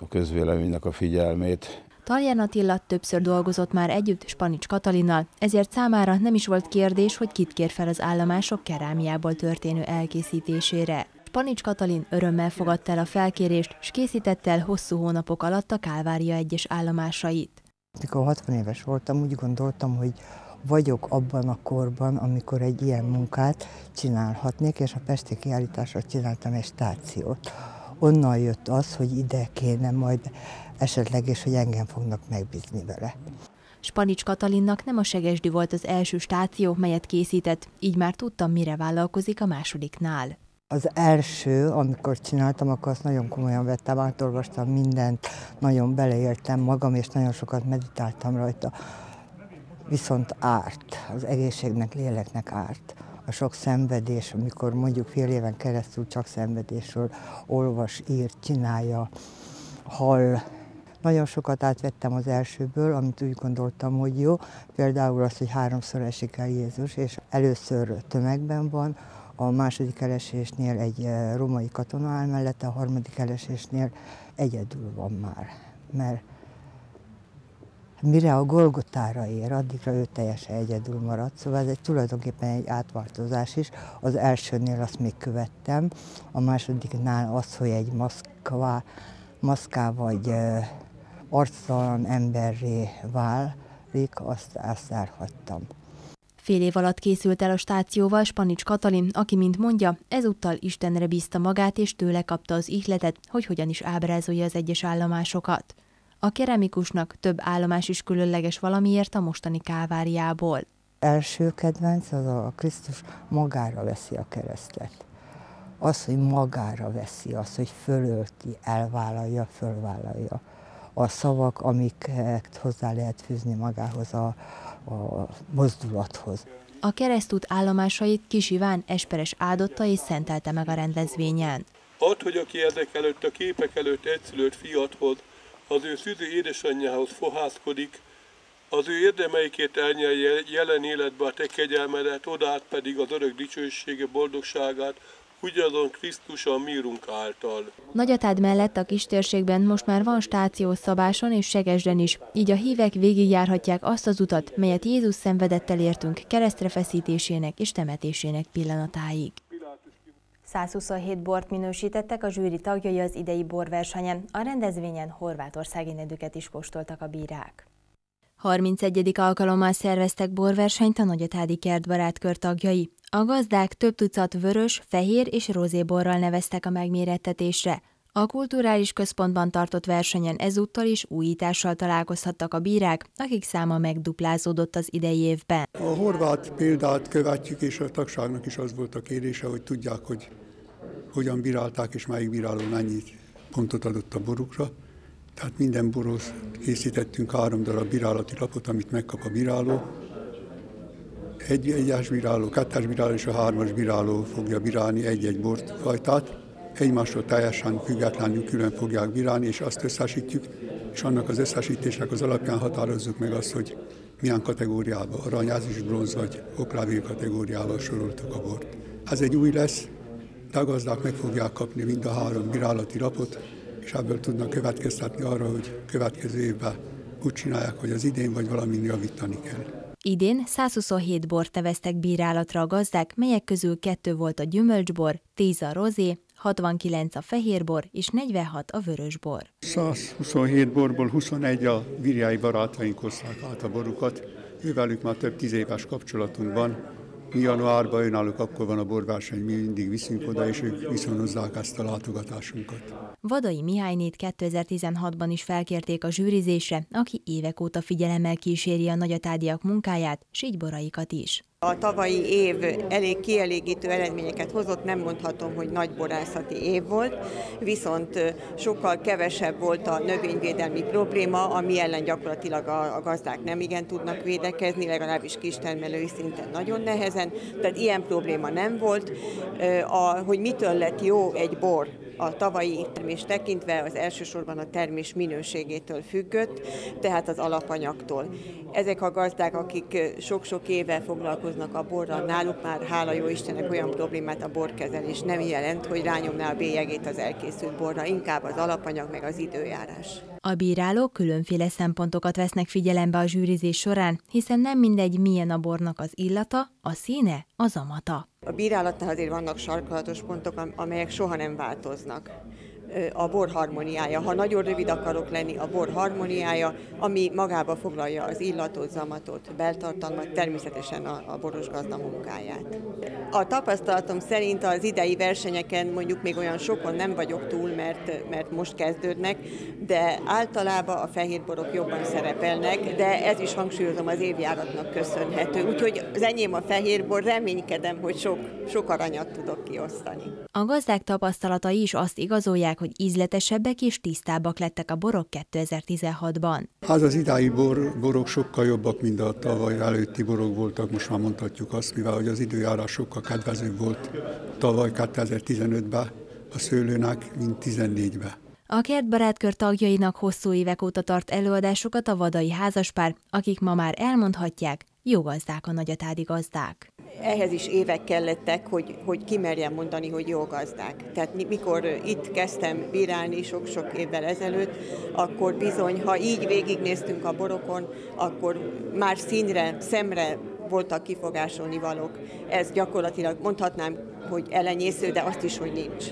a közvéleménynek a figyelmét. Taljan Attila többször dolgozott már együtt Spanics Katalinnal, ezért számára nem is volt kérdés, hogy kit kér fel az állomások kerámiából történő elkészítésére. Spanics Katalin örömmel fogadta el a felkérést, és készítette el hosszú hónapok alatt a Kálvária egyes állomásait. Mikor 60 éves voltam, úgy gondoltam, hogy vagyok abban a korban, amikor egy ilyen munkát csinálhatnék, és a Pesti kiállításra csináltam egy stációt. Onnan jött az, hogy ide kéne majd esetleg, és hogy engem fognak megbízni vele. Spanics Katalinnak nem a Segesdi volt az első stáció, melyet készített, így már tudtam, mire vállalkozik a másodiknál. Az első, amikor csináltam, akkor azt nagyon komolyan vettem, átolvastam mindent, nagyon beleéltem magam, és nagyon sokat meditáltam rajta. Viszont árt, az egészségnek, léleknek árt. A sok szenvedés, amikor mondjuk fél éven keresztül csak szenvedésről olvas, ír, csinálja, hall, nagyon sokat átvettem az elsőből, amit úgy gondoltam, hogy jó. Például az, hogy háromszor esik el Jézus, és először tömegben van, a második elesésnél egy eh, romai katona áll mellette, a harmadik elesésnél egyedül van már. Mert mire a Golgotára ér, addigra ő teljesen egyedül maradt. Szóval ez egy tulajdonképpen egy átváltozás is. Az elsőnél azt még követtem, a másodiknál az, hogy egy maszkvá, maszká vagy arctalan emberré válik, azt, azt elhagytam. Fél év alatt készült el a stációval Spanics Katalin, aki, mint mondja, ezúttal Istenre bízta magát, és tőle kapta az ihletet, hogy hogyan is ábrázolja az egyes állomásokat. A keramikusnak több állomás is különleges valamiért a mostani káváriából. Első kedvenc az a Krisztus magára veszi a keresztet. Az, hogy magára veszi, az, hogy fölölti, elvállalja, fölvállalja. A szavak, amiket hozzá lehet fűzni magához a, a mozdulathoz. A keresztút állomásait Kis Iván esperes áldotta és szentelte meg a rendezvényen. Add, hogy aki ezek előtt a képek előtt egyszülött fiathoz, az ő szűző édesanyjához fohászkodik, az ő érdemeikét elnyelje jelen életbe a te kegyelmedet, odát pedig az örök dicsősége, boldogságát, ugyanazon Krisztus a mírunk által. Nagyatád mellett a kistérségben most már van stáció Szabáson és Segesden is, így a hívek végigjárhatják azt az utat, melyet Jézus szenvedett elértünk keresztre feszítésének és temetésének pillanatáig. 127 bort minősítettek a zsűri tagjai az idei borversenyen. A rendezvényen horvátországi nedüket is kóstoltak a bírák. 31. alkalommal szerveztek borversenyt a Nagyatádi kertbarátkör tagjai. A gazdák több tucat vörös, fehér és rozéborral neveztek a megmérettetésre. A kulturális központban tartott versenyen ezúttal is újítással találkozhattak a bírák, akik száma megduplázódott az idei évben. A horvát példát követjük, és a tagságnak is az volt a kérése, hogy tudják, hogy hogyan bírálták, és melyik bíráló mennyit pontot adott a borukra. Tehát minden borhoz készítettünk három darab bírálati lapot, amit megkap a bíráló, egy egyes bíráló, kettes bíráló és a hármas bíráló fogja bírálni egy-egy borfajtát. Egymástól teljesen függetlenül külön fogják bírálni, és azt összesítjük, és annak az összesítésnek az alapján határozzuk meg azt, hogy milyen kategóriába, aranyázis, bronz vagy oklávér kategóriába soroltuk a bort. Ez egy új lesz, de a gazdák meg fogják kapni mind a három bírálati lapot, és ebből tudnak következtetni arra, hogy következő évben úgy csinálják, hogy az idén vagy valamin javítani kell. Idén 127 bort teveztek bírálatra a gazdák, melyek közül kettő volt a gyümölcsbor, 10 a rozé, 69 a fehérbor és 46 a vörösbor. 127 borból 21 a virjai barátaink hozták át a borukat. Ővelük már több tíz éves kapcsolatunk van. Mi januárban önállók, akkor van a borverseny, mi mindig viszünk oda, és ők viszonozzák ezt a látogatásunkat. Vadai Mihálynét 2016-ban is felkérték a zsűrizésre, aki évek óta figyelemmel kíséri a nagyatádiak munkáját, s így boraikat is. A tavalyi év elég kielégítő eredményeket hozott, nem mondhatom, hogy nagy borászati év volt, viszont sokkal kevesebb volt a növényvédelmi probléma, ami ellen gyakorlatilag a, gazdák nem igen tudnak védekezni, legalábbis kistermelői szinten nagyon nehezen, tehát ilyen probléma nem volt. A, hogy mitől lett jó egy bor, A tavalyi termés tekintve az elsősorban a termés minőségétől függött, tehát az alapanyagtól. Ezek a gazdák, akik sok-sok éve foglalkoznak a borral, náluk már hála jó Istennek olyan problémát a borkezelés nem jelent, hogy rányomná a bélyegét az elkészült borra, inkább az alapanyag meg az időjárás. A bírálók különféle szempontokat vesznek figyelembe a zsűrizés során, hiszen nem mindegy, milyen a bornak az illata, a színe, az amata. A bírálatnál azért vannak sarkalatos pontok, amelyek soha nem változnak a bor harmóniája. Ha nagyon rövid akarok lenni, a bor harmóniája, ami magába foglalja az illatot, zamatot, beltartalmat, természetesen a, a boros gazda munkáját. A tapasztalatom szerint az idei versenyeken mondjuk még olyan sokon nem vagyok túl, mert, mert most kezdődnek, de általában a fehérborok jobban szerepelnek, de ez is hangsúlyozom az évjáratnak köszönhető. Úgyhogy az enyém a fehérbor, reménykedem, hogy sok, sok aranyat tudok kiosztani. A gazdák tapasztalatai is azt igazolják, hogy ízletesebbek és tisztábbak lettek a borok 2016-ban. Az az idei bor, borok sokkal jobbak, mint a tavaly előtti borok voltak, most már mondhatjuk azt, mivel hogy az időjárás sokkal kedvezőbb volt tavaly 2015-ben a szőlőnek, mint 14-ben. A kertbarátkör tagjainak hosszú évek óta tart előadásokat a vadai házaspár, akik ma már elmondhatják, jó gazdák a nagyatádi gazdák. Ehhez is évek kellettek, hogy, hogy kimerjem mondani, hogy jó gazdák. Tehát mikor itt kezdtem bírálni sok-sok évvel ezelőtt, akkor bizony, ha így végignéztünk a borokon, akkor már színre, szemre voltak kifogásolni valók. Ez gyakorlatilag mondhatnám, hogy elenyésző, de azt is, hogy nincs.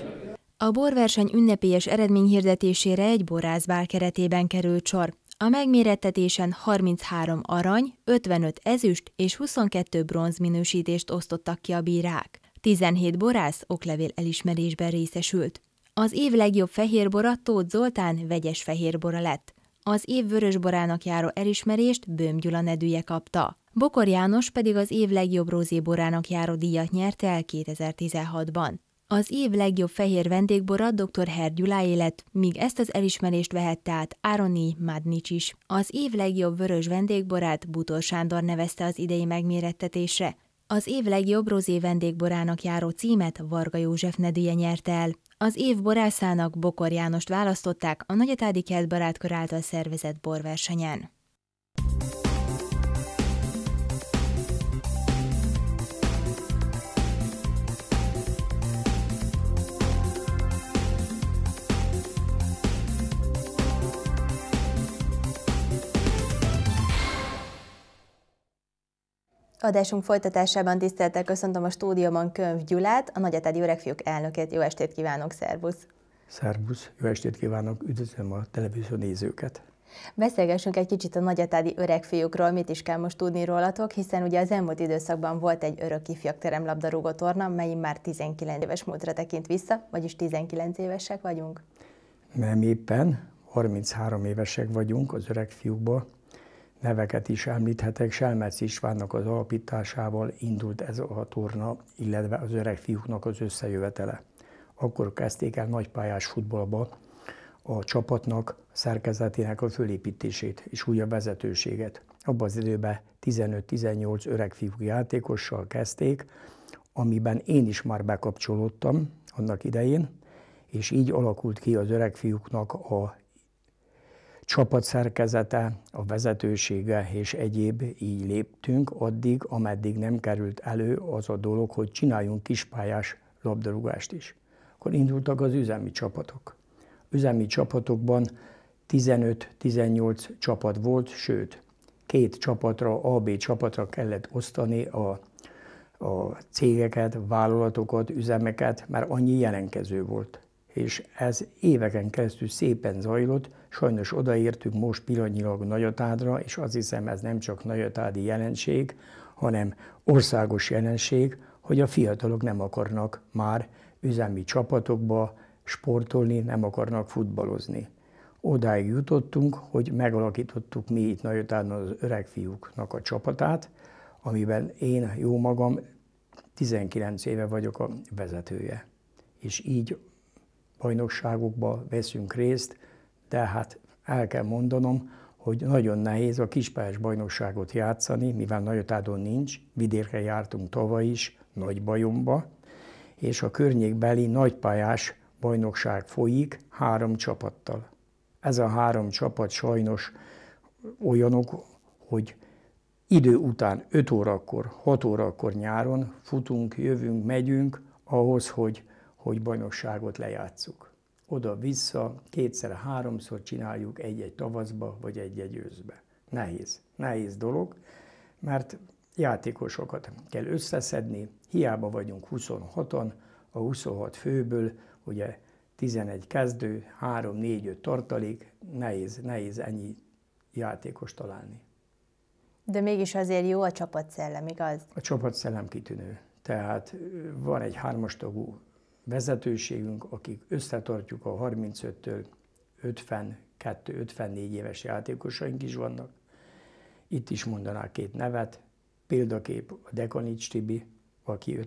A borverseny ünnepélyes eredményhirdetésére egy borászbál keretében került sor. A megmérettetésen 33 arany, 55 ezüst és 22 bronz minősítést osztottak ki a bírák. 17 borász oklevél elismerésben részesült. Az év legjobb fehérbora Tóth Zoltán vegyes fehérbora lett. Az év vörösborának járó elismerést Böhm Gyula nedűje kapta. Bokor János pedig az év legjobb rózéborának járó díjat nyerte el 2016-ban. Az év legjobb fehér vendégbora dr. Hergyuláé lett, míg ezt az elismerést vehette át Ároni Madnics is. Az év legjobb vörös vendégborát Butor Sándor nevezte az idei megmérettetésre. Az év legjobb rozé vendégborának járó címet Varga József nedűje nyerte el. Az év borászának Bokor Jánost választották a Nagyatádi Kertbarátkör által szervezett borversenyen. Adásunk folytatásában tiszteltel köszöntöm a stúdióban Könyv Gyulát, a Nagyatádi Öregfiúk elnökét. Jó estét kívánok, szervusz! Szervusz, jó estét kívánok, üdvözlöm a televízió nézőket! Beszélgessünk egy kicsit a nagyatádi öregfiúkról, mit is kell most tudni rólatok, hiszen ugye az elmúlt időszakban volt egy örök ifjak teremlabdarúgó torna, mely már 19 éves múltra tekint vissza, vagyis 19 évesek vagyunk. Nem éppen, 33 évesek vagyunk az öregfiúkból, neveket is említhetek, Selmec Istvánnak az alapításával indult ez a torna, illetve az öreg fiúknak az összejövetele. Akkor kezdték el nagypályás futballba a csapatnak, szerkezetének a fölépítését és újabb vezetőséget. Abban az időben 15-18 öreg fiúk játékossal kezdték, amiben én is már bekapcsolódtam annak idején, és így alakult ki az öreg fiúknak a csapatszerkezete, a vezetősége és egyéb így léptünk addig, ameddig nem került elő az a dolog, hogy csináljunk kispályás labdarúgást is. Akkor indultak az üzemi csapatok. Üzemi csapatokban 15-18 csapat volt, sőt, két csapatra, AB csapatra kellett osztani a, a cégeket, vállalatokat, üzemeket, mert annyi jelenkező volt és ez éveken keresztül szépen zajlott, sajnos odaértünk most pillanatnyilag Nagyatádra, és azt hiszem ez nem csak nagyatádi jelenség, hanem országos jelenség, hogy a fiatalok nem akarnak már üzemi csapatokba sportolni, nem akarnak futballozni. Odáig jutottunk, hogy megalakítottuk mi itt Nagyatádon az öreg fiúknak a csapatát, amiben én jó magam 19 éve vagyok a vezetője. És így bajnokságokba veszünk részt, de hát el kell mondanom, hogy nagyon nehéz a kispályás bajnokságot játszani, mivel Nagyotádon nincs, vidékre jártunk tavaly is, nagy bajomba, és a környékbeli nagypályás bajnokság folyik három csapattal. Ez a három csapat sajnos olyanok, hogy idő után 5 órakor, 6 órakor nyáron futunk, jövünk, megyünk ahhoz, hogy, hogy bajnokságot lejátszuk. Oda-vissza, kétszer-háromszor csináljuk egy-egy tavaszba, vagy egy-egy őszbe. Nehéz, nehéz dolog, mert játékosokat kell összeszedni, hiába vagyunk 26-an, a 26 főből ugye 11 kezdő, 3-4-5 tartalék, nehéz, nehéz ennyi játékos találni. De mégis azért jó a csapatszellem, igaz? A csapatszellem kitűnő. Tehát van egy hármastagú vezetőségünk, akik összetartjuk a 35-től 52-54 éves játékosaink is vannak. Itt is mondanák két nevet. Példakép a Dekanics Tibi, aki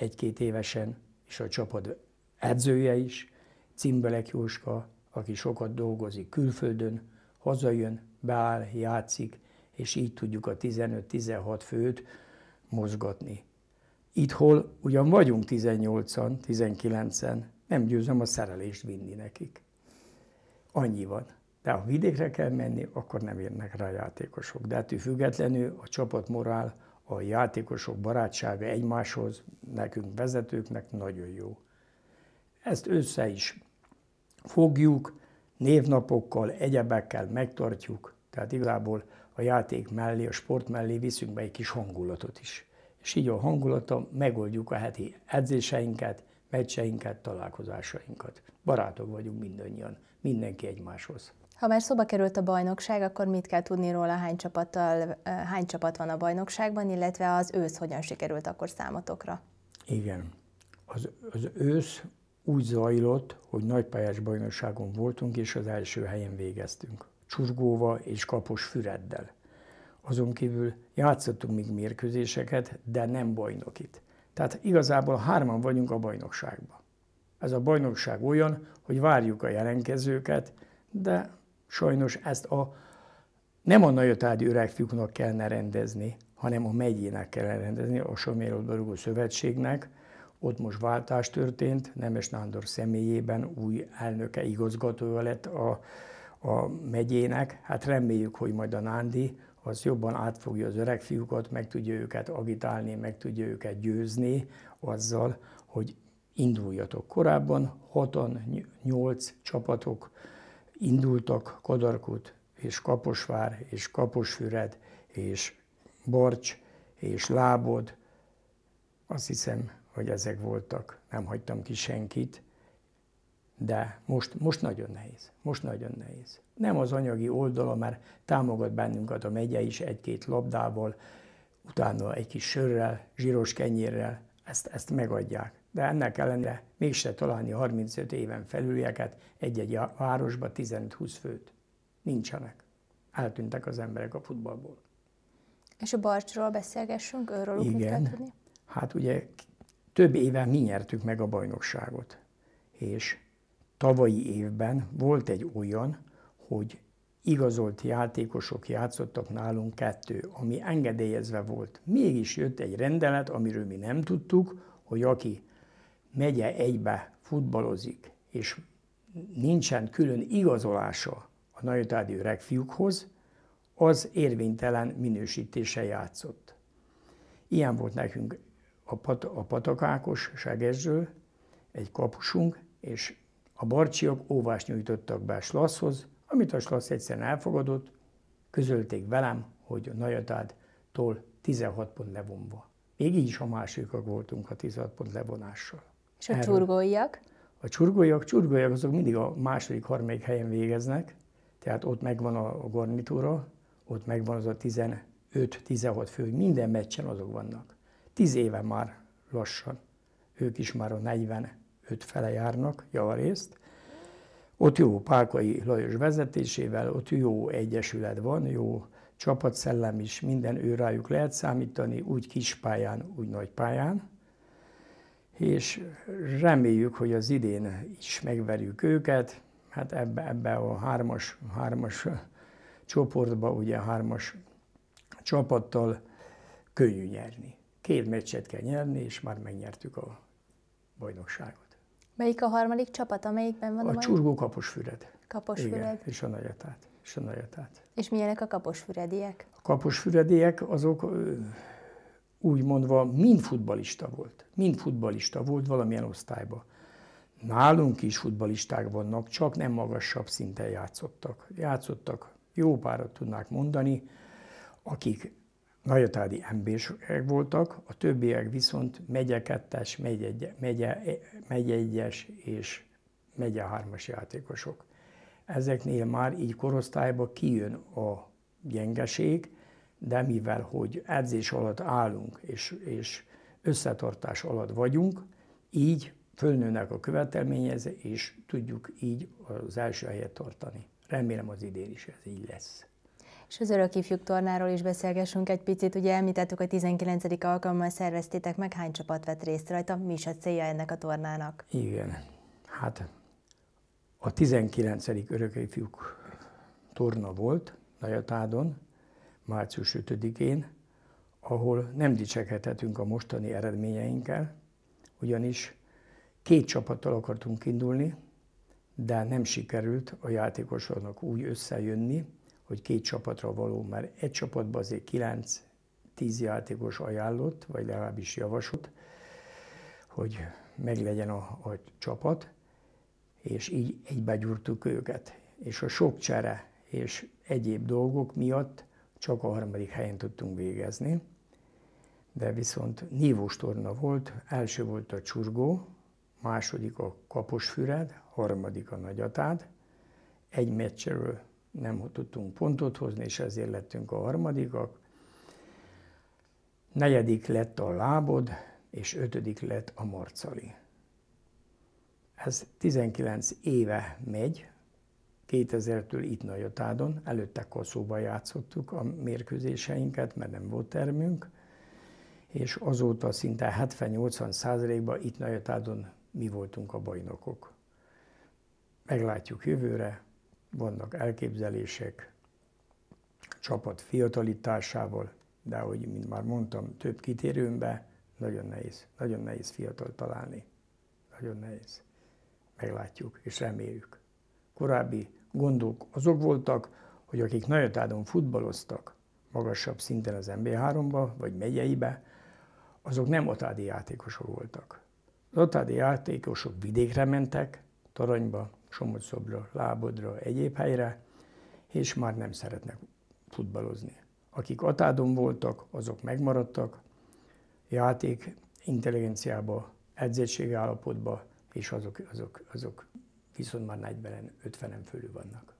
51-2 évesen, és a csapat edzője is. Cimbelek Jóska, aki sokat dolgozik külföldön, hazajön, beáll, játszik, és így tudjuk a 15-16 főt mozgatni. Itthol ugyan vagyunk 18-an, 19-en, nem győzöm a szerelést vinni nekik. Annyi van. De ha vidékre kell menni, akkor nem érnek rá játékosok. De ettől függetlenül a csapat morál, a játékosok barátsága egymáshoz, nekünk vezetőknek nagyon jó. Ezt össze is fogjuk, névnapokkal, egyebekkel megtartjuk, tehát igazából a játék mellé, a sport mellé viszünk be egy kis hangulatot is. A hangulata megoldjuk a heti edzéseinket, meccseinket, találkozásainkat. Barátok vagyunk mindannyian, mindenki egymáshoz. Ha már szoba került a bajnokság, akkor mit kell tudni róla, hány, csapattal, hány csapat van a bajnokságban, illetve az ősz hogyan sikerült akkor számotokra? Igen. Az, az ősz úgy zajlott, hogy nagypályás bajnokságon voltunk, és az első helyen végeztünk. Csurgóva és Kapos Füreddel. Azon kívül játszottunk még mérkőzéseket, de nem bajnokit. Tehát igazából hárman vagyunk a bajnokságban. Ez a bajnokság olyan, hogy várjuk a jelentkezőket, de sajnos ezt a nem a nagyotádi öregfiúknak kellene rendezni, hanem a megyének kell rendezni, a Soméroldarúgó Szövetségnek. Ott most váltás történt, Nemes Nándor személyében új elnöke, igazgatója lett a, a megyének. Hát reméljük, hogy majd a Nándi az jobban átfogja az öreg fiúkat, meg tudja őket agitálni, meg tudja őket győzni azzal, hogy induljatok. Korábban 6-8 csapatok indultak Kadarkut és Kaposvár és Kaposfüred és Barcs és Lábod. Azt hiszem, hogy ezek voltak. Nem hagytam ki senkit. De most, most nagyon nehéz. Most nagyon nehéz. Nem az anyagi oldala, mert támogat bennünket a megye is egy-két labdával, utána egy kis sörrel, zsíros kenyérrel, ezt, ezt megadják. De ennek ellenére mégse találni 35 éven felülieket egy-egy városba 15-20 főt. Nincsenek. Eltűntek az emberek a futballból. És a Barcsról beszélgessünk, őről Igen. Mit tudni? Hát ugye több éve mi nyertük meg a bajnokságot. És tavalyi évben volt egy olyan, hogy igazolt játékosok játszottak nálunk kettő, ami engedélyezve volt. Mégis jött egy rendelet, amiről mi nem tudtuk, hogy aki megye egybe futballozik, és nincsen külön igazolása a nagyotádi öreg fiúkhoz, az érvénytelen minősítése játszott. Ilyen volt nekünk a, Pat- a Patakákos Segezsről, egy kapusunk, és a barcsiak óvást nyújtottak be a Slaszhoz, amit a Slassz egyszerűen elfogadott, közölték velem, hogy a Najatádtól 16 pont levonva. Még így is a másodikak voltunk a 16 pont levonással. És a Erről. csurgóiak? A csurgóiak, csurgóiak azok mindig a második, harmadik helyen végeznek, tehát ott megvan a garnitúra, ott megvan az a 15-16 fő, minden meccsen azok vannak. Tíz éve már lassan, ők is már a 45 fele járnak javarészt, ott jó Pálkai Lajos vezetésével, ott jó egyesület van, jó csapatszellem is, minden ő rájuk lehet számítani, úgy kis pályán, úgy nagy pályán. És reméljük, hogy az idén is megverjük őket. Hát ebbe, ebbe a hármas, hármas csoportba, ugye hármas csapattal könnyű nyerni. Két meccset kell nyerni, és már megnyertük a bajnokságot. Melyik a harmadik csapat, amelyikben van a, a csurgó Kaposfüred. Kaposfüred. Igen, és a Nagyatát. És a Nagyatát. És milyenek a kaposfürediek? A kaposfürediek azok úgy mondva mind futbalista volt. Mind futbalista volt valamilyen osztályban. Nálunk is futbalisták vannak, csak nem magasabb szinten játszottak. Játszottak, jó párat tudnák mondani, akik nagyatádi emberek voltak, a többiek viszont megye kettes, megye, megye, és megye hármas játékosok. Ezeknél már így korosztályban kijön a gyengeség, de mivel, hogy edzés alatt állunk és, és összetartás alatt vagyunk, így fölnőnek a követelményez, és tudjuk így az első helyet tartani. Remélem az idén is ez így lesz. És az örök ifjúk tornáról is beszélgessünk egy picit. Ugye említettük, hogy 19. alkalommal szerveztétek meg, hány csapat vett részt rajta, mi is a célja ennek a tornának? Igen, hát a 19. örök ifjúk torna volt Nagyatádon, március 5-én, ahol nem dicsekedhetünk a mostani eredményeinkkel, ugyanis két csapattal akartunk indulni, de nem sikerült a játékosoknak úgy összejönni, hogy két csapatra való, mert egy csapatban azért 9 10 játékos ajánlott, vagy legalábbis javasolt, hogy meglegyen a, a csapat, és így egybe gyúrtuk őket. És a sok csere és egyéb dolgok miatt csak a harmadik helyen tudtunk végezni, de viszont nívós torna volt, első volt a csurgó, második a kaposfüred, harmadik a nagyatád. Egy meccsről nem tudtunk pontot hozni, és ezért lettünk a harmadikak. Negyedik lett a lábod, és ötödik lett a marcali. Ez 19 éve megy, 2000-től itt Nagyatádon, előtte Koszóban játszottuk a mérkőzéseinket, mert nem volt termünk, és azóta szinte 70-80 százalékban itt Nagyatádon mi voltunk a bajnokok. Meglátjuk jövőre, vannak elképzelések, csapat fiatalításával, de ahogy mint már mondtam, több kitérőmbe, nagyon nehéz, nagyon nehéz fiatal találni. Nagyon nehéz. Meglátjuk és reméljük. Korábbi gondok azok voltak, hogy akik Nagyatádon futballoztak magasabb szinten az MB3-ba, vagy megyeibe, azok nem otádi játékosok voltak. Az otádi játékosok vidékre mentek, Toronyba, Somogyszobra, Lábodra, egyéb helyre, és már nem szeretnek futballozni. Akik Atádon voltak, azok megmaradtak, játék intelligenciába, edzésség állapotba, és azok, azok, azok viszont már 40 50 fölül vannak.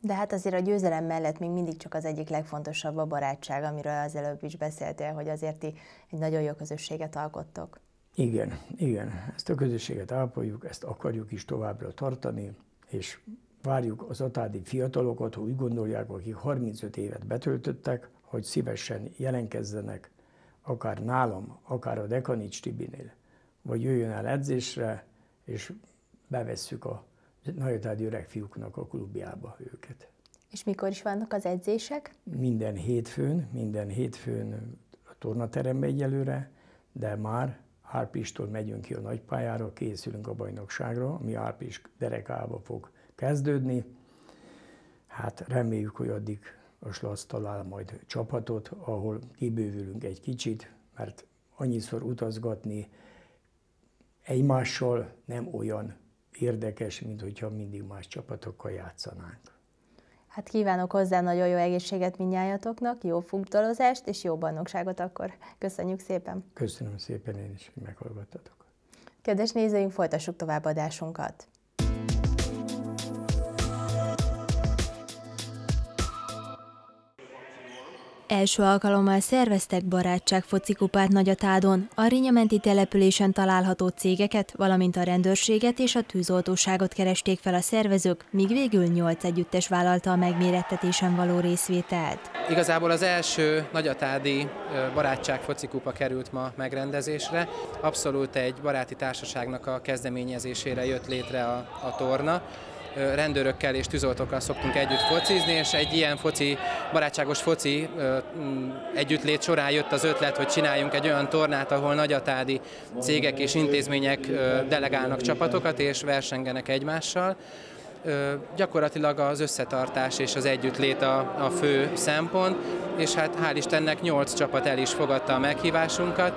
De hát azért a győzelem mellett még mindig csak az egyik legfontosabb a barátság, amiről az előbb is beszéltél, hogy azért ti egy nagyon jó közösséget alkottok. Igen, igen, ezt a közösséget ápoljuk, ezt akarjuk is továbbra tartani, és várjuk az atádi fiatalokat, hogy úgy gondolják, akik 35 évet betöltöttek, hogy szívesen jelenkezzenek, akár nálam, akár a Dekanics Tibinél, vagy jöjjön el edzésre, és bevesszük a nagyotádi öreg fiúknak a klubjába őket. És mikor is vannak az edzések? Minden hétfőn, minden hétfőn a tornaterembe egyelőre, de már Árpistól megyünk ki a nagypályára, készülünk a bajnokságra, ami Árpis derekába fog kezdődni. Hát reméljük, hogy addig a Slassz talál majd csapatot, ahol kibővülünk egy kicsit, mert annyiszor utazgatni egymással nem olyan érdekes, mint hogyha mindig más csapatokkal játszanánk. Hát kívánok hozzá nagyon jó egészséget minnyájatoknak, jó futballozást és jó bajnokságot akkor. Köszönjük szépen! Köszönöm szépen én is, hogy meghallgattatok. Kedves nézőink, folytassuk tovább adásunkat. Első alkalommal szerveztek barátság focikupát Nagyatádon, a Rinyamenti településen található cégeket, valamint a rendőrséget és a tűzoltóságot keresték fel a szervezők, míg végül nyolc együttes vállalta a megmérettetésen való részvételt. Igazából az első Nagyatádi barátság focikupa került ma megrendezésre. Abszolút egy baráti társaságnak a kezdeményezésére jött létre a, a torna rendőrökkel és tűzoltókkal szoktunk együtt focizni, és egy ilyen foci, barátságos foci együttlét során jött az ötlet, hogy csináljunk egy olyan tornát, ahol nagyatádi cégek és intézmények delegálnak csapatokat és versengenek egymással. Gyakorlatilag az összetartás és az együttlét a, a fő szempont, és hát hál' Istennek nyolc csapat el is fogadta a meghívásunkat,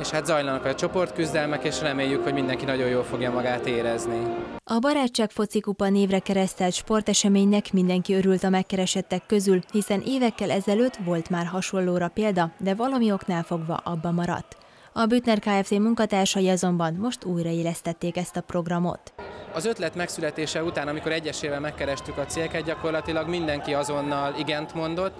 és hát zajlanak a csoportküzdelmek, és reméljük, hogy mindenki nagyon jól fogja magát érezni. A Barátság focikupa névre keresztelt sporteseménynek mindenki örült a megkeresettek közül, hiszen évekkel ezelőtt volt már hasonlóra példa, de valami oknál fogva abba maradt. A Bütner Kft. munkatársai azonban most újraélesztették ezt a programot. Az ötlet megszületése után, amikor egyesével megkerestük a célket, gyakorlatilag mindenki azonnal igent mondott,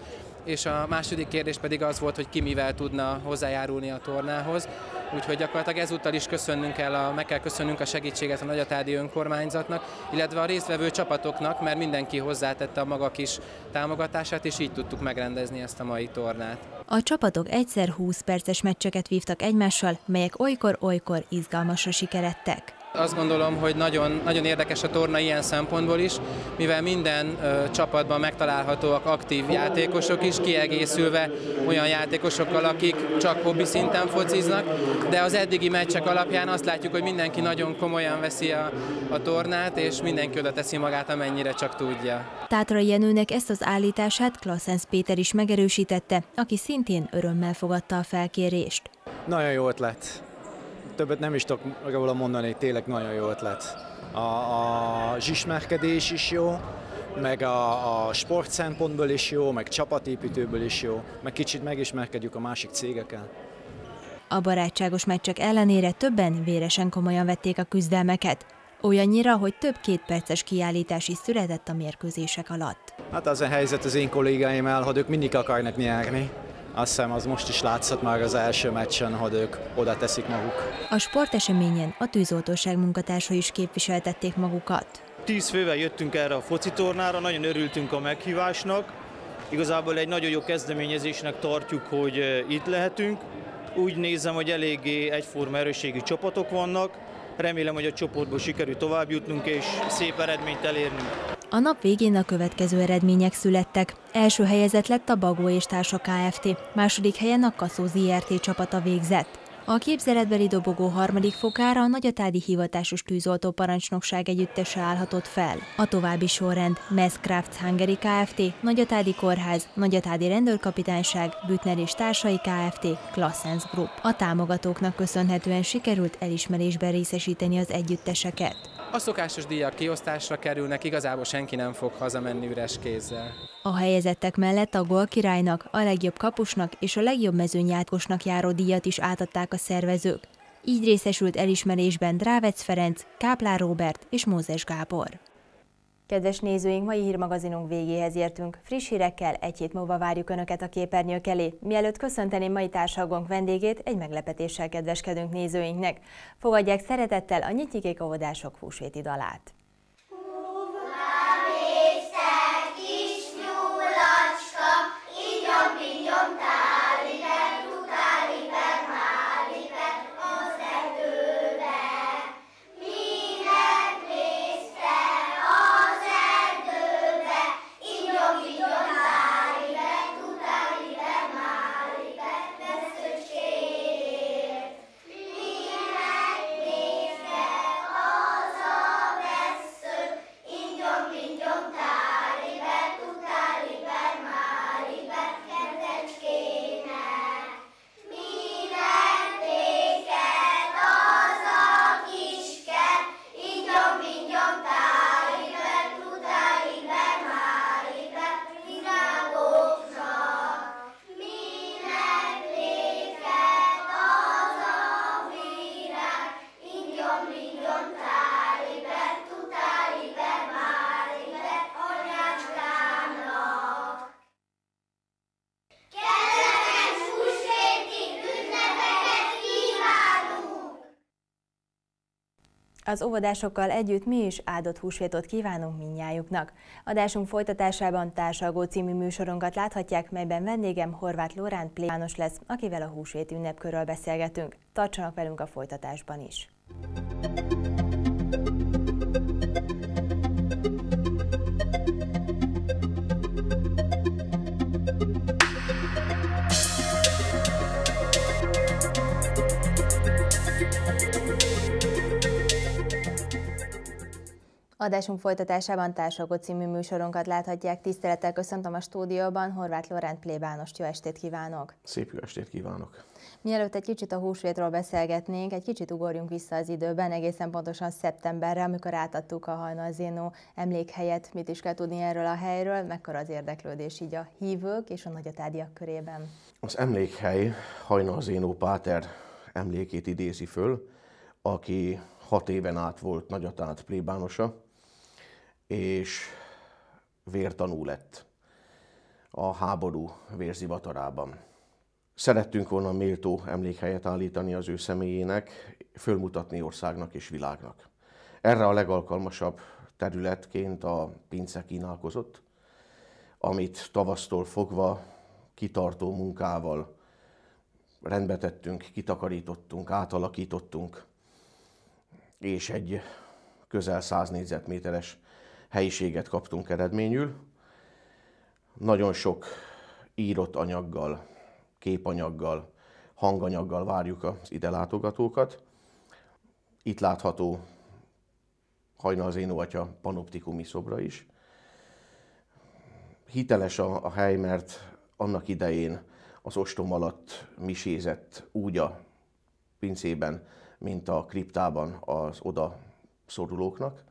és a második kérdés pedig az volt, hogy ki mivel tudna hozzájárulni a tornához. Úgyhogy gyakorlatilag ezúttal is köszönnünk kell a, meg kell köszönnünk a segítséget a Nagyatádi önkormányzatnak, illetve a résztvevő csapatoknak, mert mindenki hozzátette a maga kis támogatását, és így tudtuk megrendezni ezt a mai tornát. A csapatok egyszer 20 perces meccseket vívtak egymással, melyek olykor-olykor izgalmasra sikeredtek. Azt gondolom, hogy nagyon, nagyon érdekes a torna ilyen szempontból is, mivel minden ö, csapatban megtalálhatóak aktív játékosok is, kiegészülve olyan játékosokkal, akik csak hobbi szinten fociznak, de az eddigi meccsek alapján azt látjuk, hogy mindenki nagyon komolyan veszi a, a tornát, és mindenki oda teszi magát, amennyire csak tudja. Tátra Jenőnek ezt az állítását Klassens Péter is megerősítette, aki szintén örömmel fogadta a felkérést. Nagyon jó ötlet többet nem is tudok róla mondani, tényleg nagyon jó ötlet. A, a zsismerkedés is jó, meg a, a sport szempontból is jó, meg csapatépítőből is jó, meg kicsit megismerkedjük a másik cégekkel. A barátságos meccsek ellenére többen véresen komolyan vették a küzdelmeket. Olyannyira, hogy több kétperces kiállítás is született a mérkőzések alatt. Hát az a helyzet az én kollégáim hogy ők mindig akarnak nyerni. Azt hiszem, az most is látszott már az első meccsen, hogy ők oda teszik maguk. A sporteseményen a tűzoltóság munkatársa is képviseltették magukat. Tíz fővel jöttünk erre a foci tornára, nagyon örültünk a meghívásnak. Igazából egy nagyon jó kezdeményezésnek tartjuk, hogy itt lehetünk. Úgy nézem, hogy eléggé egyforma erősségű csapatok vannak. Remélem, hogy a csoportból sikerül tovább jutnunk és szép eredményt elérnünk. A nap végén a következő eredmények születtek. Első helyezett lett a Bagó és Társa Kft. Második helyen a Kaszó ZRT csapata végzett. A képzeletbeli dobogó harmadik fokára a Nagyatádi Hivatásos Tűzoltó Parancsnokság együttese állhatott fel. A további sorrend Messcrafts Hungary Kft., Nagyatádi Kórház, Nagyatádi Rendőrkapitányság, Bütner és Társai Kft., Classens Group. A támogatóknak köszönhetően sikerült elismerésben részesíteni az együtteseket. A szokásos díjak kiosztásra kerülnek, igazából senki nem fog hazamenni üres kézzel. A helyezettek mellett a gól királynak, a legjobb kapusnak és a legjobb mezőnyjátkosnak járó díjat is átadták a szervezők. Így részesült elismerésben Drávec Ferenc, Káplár Róbert és Mózes Gábor. Kedves nézőink, mai hírmagazinunk végéhez értünk. Friss hírekkel egy hét múlva várjuk Önöket a képernyők elé. Mielőtt köszönteném mai társadalmunk vendégét, egy meglepetéssel kedveskedünk nézőinknek. Fogadják szeretettel a Nyityikék óvodások húsvéti dalát. Az óvodásokkal együtt mi is áldott húsvétot kívánunk minnyájuknak. Adásunk folytatásában Társalgó című műsorunkat láthatják, melyben vendégem Horváth Lórán plénános lesz, akivel a húsvét ünnepkörről beszélgetünk. Tartsanak velünk a folytatásban is! Adásunk folytatásában Társalgó című műsorunkat láthatják. Tisztelettel köszöntöm a stúdióban Horváth Lorent plébánost. Jó estét kívánok! Szép jó estét kívánok! Mielőtt egy kicsit a húsvétról beszélgetnénk, egy kicsit ugorjunk vissza az időben, egészen pontosan szeptemberre, amikor átadtuk a Hajnalzénó emlékhelyet. Mit is kell tudni erről a helyről, mekkora az érdeklődés így a hívők és a nagyatádiak körében? Az emlékhely Hajnalzénó Páter emlékét idézi föl, aki hat éven át volt nagyatád plébánosa, és vértanú lett a háború vérzivatarában. Szerettünk volna méltó emlékhelyet állítani az ő személyének, fölmutatni országnak és világnak. Erre a legalkalmasabb területként a pince kínálkozott, amit tavasztól fogva kitartó munkával rendbetettünk, kitakarítottunk, átalakítottunk, és egy közel 100 négyzetméteres helyiséget kaptunk eredményül. Nagyon sok írott anyaggal, képanyaggal, hanganyaggal várjuk az ide látogatókat. Itt látható Hajnalzénó atya panoptikumi szobra is. Hiteles a, a hely, mert annak idején az ostom alatt misézett úgy a pincében, mint a kriptában az oda szorulóknak,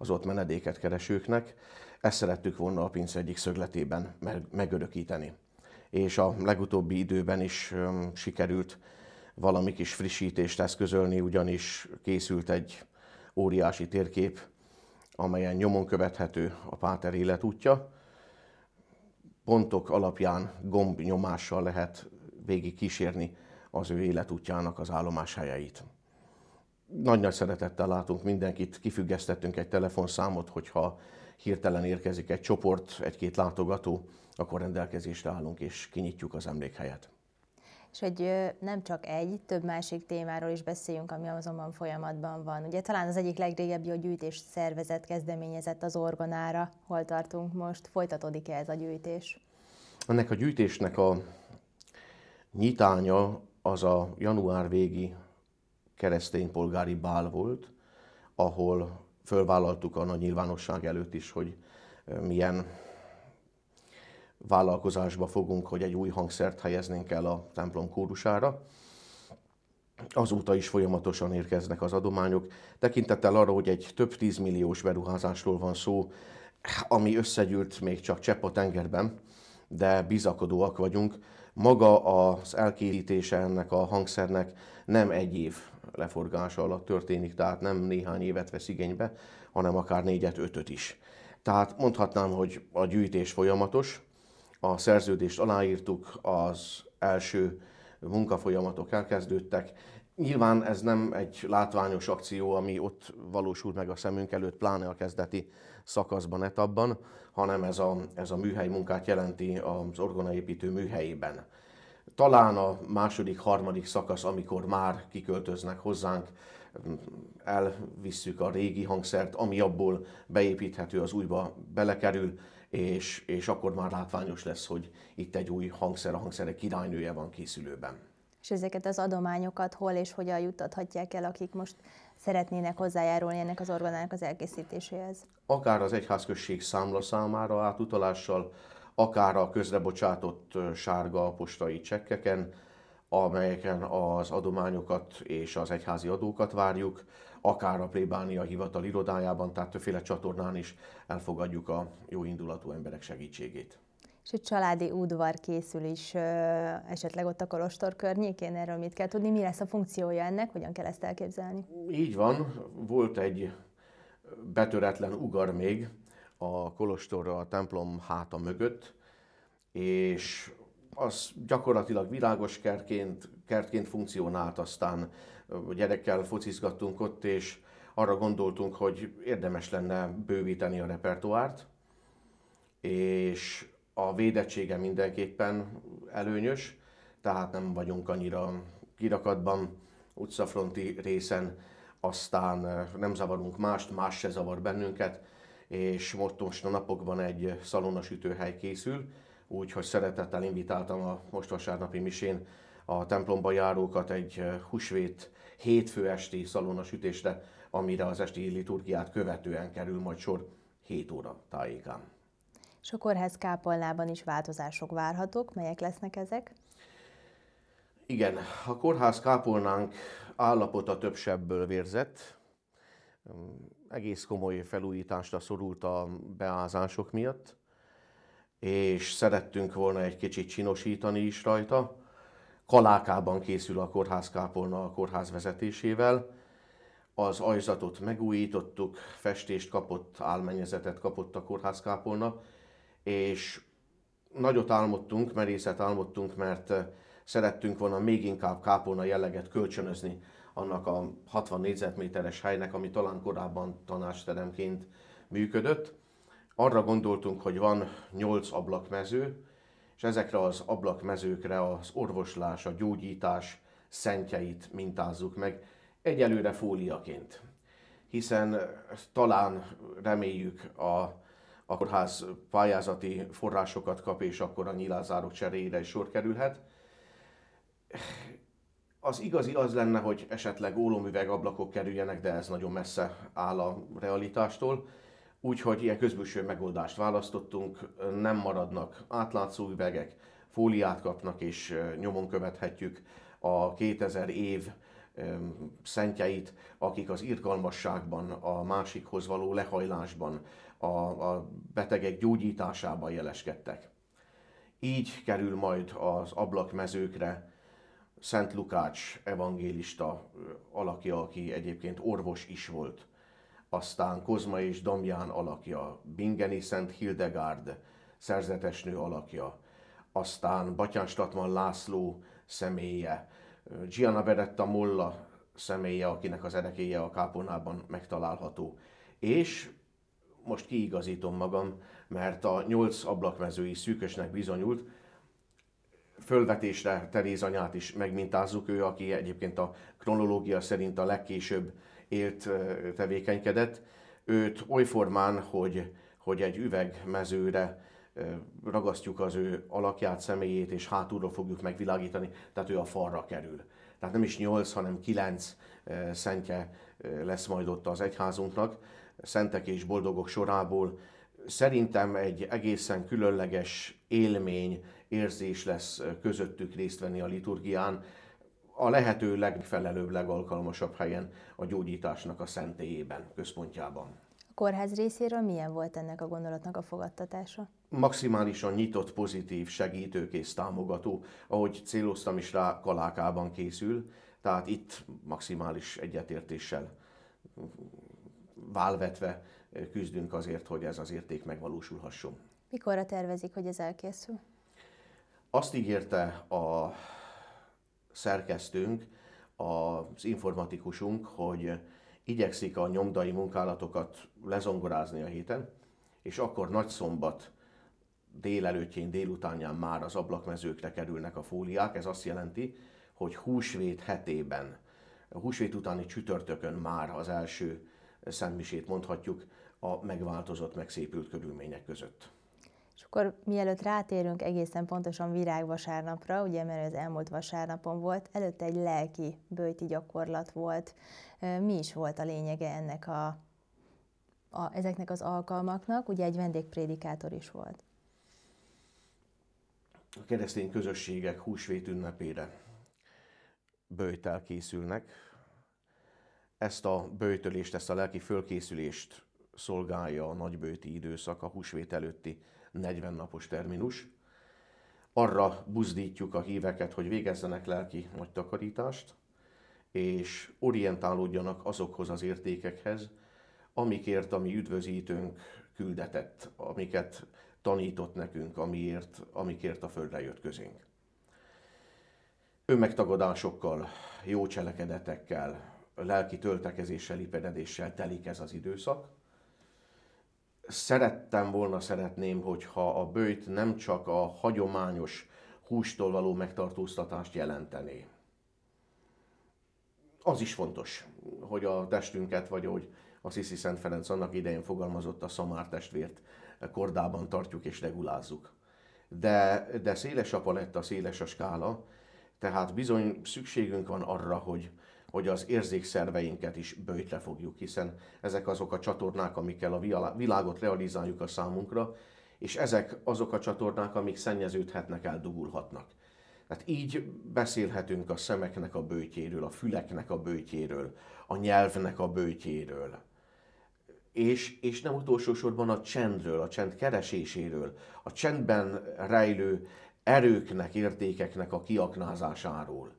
az ott menedéket keresőknek. Ezt szerettük volna a pince egyik szögletében megörökíteni és a legutóbbi időben is sikerült valami kis frissítést eszközölni, ugyanis készült egy óriási térkép, amelyen nyomon követhető a Páter életútja. Pontok alapján gomb nyomással lehet végig kísérni az ő életútjának az állomás helyeit. Nagy-nagy szeretettel látunk mindenkit, kifüggesztettünk egy telefonszámot, hogyha hirtelen érkezik egy csoport, egy-két látogató, akkor rendelkezésre állunk és kinyitjuk az emlékhelyet. És hogy nem csak egy, több másik témáról is beszéljünk, ami azonban folyamatban van. Ugye talán az egyik legrégebbi a gyűjtés szervezet kezdeményezett az orgonára. Hol tartunk most? Folytatódik-e ez a gyűjtés? Ennek a gyűjtésnek a nyitánya az a január végi keresztény polgári bál volt, ahol fölvállaltuk a nagy nyilvánosság előtt is, hogy milyen vállalkozásba fogunk, hogy egy új hangszert helyeznénk el a templom kórusára. Azóta is folyamatosan érkeznek az adományok. Tekintettel arra, hogy egy több tízmilliós beruházásról van szó, ami összegyűlt még csak csepp a tengerben, de bizakodóak vagyunk. Maga az elkérítése ennek a hangszernek nem egy év leforgása alatt történik, tehát nem néhány évet vesz igénybe, hanem akár négyet, ötöt is. Tehát mondhatnám, hogy a gyűjtés folyamatos, a szerződést aláírtuk, az első munkafolyamatok elkezdődtek. Nyilván ez nem egy látványos akció, ami ott valósul meg a szemünk előtt, pláne a kezdeti szakaszban, etapban, hanem ez a, ez a műhely munkát jelenti az orgonaépítő műhelyében. Talán a második, harmadik szakasz, amikor már kiköltöznek hozzánk, elvisszük a régi hangszert, ami abból beépíthető, az újba belekerül, és, és akkor már látványos lesz, hogy itt egy új hangszer, a hangszerek királynője van készülőben. És ezeket az adományokat hol és hogyan juttathatják el, akik most szeretnének hozzájárulni ennek az organának az elkészítéséhez? Akár az egyházközség számla számára átutalással, akár a közrebocsátott sárga postai csekkeken, amelyeken az adományokat és az egyházi adókat várjuk, akár a plébánia hivatal irodájában, tehát többféle csatornán is elfogadjuk a jó indulatú emberek segítségét. És egy családi udvar készül is esetleg ott a Kolostor környékén, erről mit kell tudni, mi lesz a funkciója ennek, hogyan kell ezt elképzelni? Így van, volt egy betöretlen ugar még a Kolostorra a templom háta mögött, és az gyakorlatilag virágos kertként, kertként funkcionált, aztán gyerekkel focizgattunk ott, és arra gondoltunk, hogy érdemes lenne bővíteni a repertoárt, és a védettsége mindenképpen előnyös, tehát nem vagyunk annyira kirakatban, utcafronti részen, aztán nem zavarunk mást, más se zavar bennünket, és most a napokban egy szalonnasütőhely készül, úgyhogy szeretettel invitáltam a most vasárnapi misén a templomba járókat egy husvét hétfő esti szalonasütésre, amire az esti liturgiát követően kerül majd sor 7 óra tájékán. És a kórház kápolnában is változások várhatók, melyek lesznek ezek? Igen, a kórház kápolnánk állapota több sebből vérzett. Egész komoly felújításra szorult a beázások miatt, és szerettünk volna egy kicsit csinosítani is rajta. Kalákában készül a kórház kápolna a kórház vezetésével. Az ajzatot megújítottuk, festést kapott, álmenyezetet kapott a kórház kápolna, és nagyot álmodtunk, merészet álmodtunk, mert szerettünk volna még inkább kápolna jelleget kölcsönözni annak a 60 négyzetméteres helynek, ami talán korábban tanácsteremként működött. Arra gondoltunk, hogy van 8 ablakmező, és ezekre az ablakmezőkre az orvoslás, a gyógyítás szentjeit mintázzuk meg, egyelőre fóliaként. Hiszen talán reméljük a, a kórház pályázati forrásokat kap, és akkor a nyilázárok cseréjére is sor kerülhet. Az igazi az lenne, hogy esetleg ólomüveg ablakok kerüljenek, de ez nagyon messze áll a realitástól. Úgyhogy ilyen közbülső megoldást választottunk, nem maradnak átlátszó üvegek, fóliát kapnak és nyomon követhetjük a 2000 év szentjeit, akik az irgalmasságban, a másikhoz való lehajlásban, a, a betegek gyógyításában jeleskedtek. Így kerül majd az ablakmezőkre Szent Lukács evangélista alakja, aki egyébként orvos is volt. Aztán Kozma és Damján alakja, Bingeni Szent Hildegárd szerzetesnő alakja, aztán Batyán Statman László személye, Gianna Beretta Molla személye, akinek az erekéje a kápolnában megtalálható. És most kiigazítom magam, mert a nyolc ablakmezői szűkösnek bizonyult, fölvetésre Teréz anyát is megmintázzuk, ő, aki egyébként a kronológia szerint a legkésőbb élt, tevékenykedett. Őt oly formán, hogy, hogy egy üvegmezőre ragasztjuk az ő alakját, személyét, és hátulról fogjuk megvilágítani, tehát ő a falra kerül. Tehát nem is nyolc, hanem kilenc szentje lesz majd ott az egyházunknak, szentek és boldogok sorából. Szerintem egy egészen különleges élmény, érzés lesz közöttük részt venni a liturgián, a lehető legfelelőbb, legalkalmasabb helyen a gyógyításnak a szentélyében, központjában. A kórház részéről milyen volt ennek a gondolatnak a fogadtatása? Maximálisan nyitott, pozitív, segítőkész, támogató, ahogy céloztam is rá, Kalákában készül, tehát itt maximális egyetértéssel válvetve küzdünk azért, hogy ez az érték megvalósulhasson. Mikorra tervezik, hogy ez elkészül? Azt ígérte a szerkesztőnk, az informatikusunk, hogy igyekszik a nyomdai munkálatokat lezongorázni a héten, és akkor nagy szombat délelőttjén, délutánján már az ablakmezőkre kerülnek a fóliák. Ez azt jelenti, hogy húsvét hetében, a húsvét utáni csütörtökön már az első szentmisét mondhatjuk a megváltozott, megszépült körülmények között. És akkor mielőtt rátérünk egészen pontosan virágvasárnapra, ugye mert az elmúlt vasárnapon volt, előtte egy lelki bőti gyakorlat volt. Mi is volt a lényege ennek a, a, ezeknek az alkalmaknak? Ugye egy vendégprédikátor is volt. A keresztény közösségek húsvét ünnepére bőjtel készülnek. Ezt a bőjtölést, ezt a lelki fölkészülést szolgálja a nagybőti időszak, a húsvét előtti 40 napos terminus. Arra buzdítjuk a híveket, hogy végezzenek lelki nagy takarítást, és orientálódjanak azokhoz az értékekhez, amikért a mi üdvözítőnk küldetett, amiket tanított nekünk, amiért, amikért a földre jött közénk. Önmegtagadásokkal, jó cselekedetekkel, lelki töltekezéssel, ipededéssel telik ez az időszak, szerettem volna, szeretném, hogyha a bőjt nem csak a hagyományos hústól való megtartóztatást jelentené. Az is fontos, hogy a testünket, vagy hogy a Sziszi Szent Ferenc annak idején fogalmazott a szamár testvért kordában tartjuk és regulázzuk. De, de széles a paletta, széles a skála, tehát bizony szükségünk van arra, hogy, hogy az érzékszerveinket is bőjtre fogjuk, hiszen ezek azok a csatornák, amikkel a világot realizáljuk a számunkra, és ezek azok a csatornák, amik szennyeződhetnek, eldugulhatnak. Tehát így beszélhetünk a szemeknek a bőtjéről, a füleknek a bőtjéről, a nyelvnek a bőtjéről. És, és nem utolsó sorban a csendről, a csend kereséséről, a csendben rejlő erőknek, értékeknek a kiaknázásáról.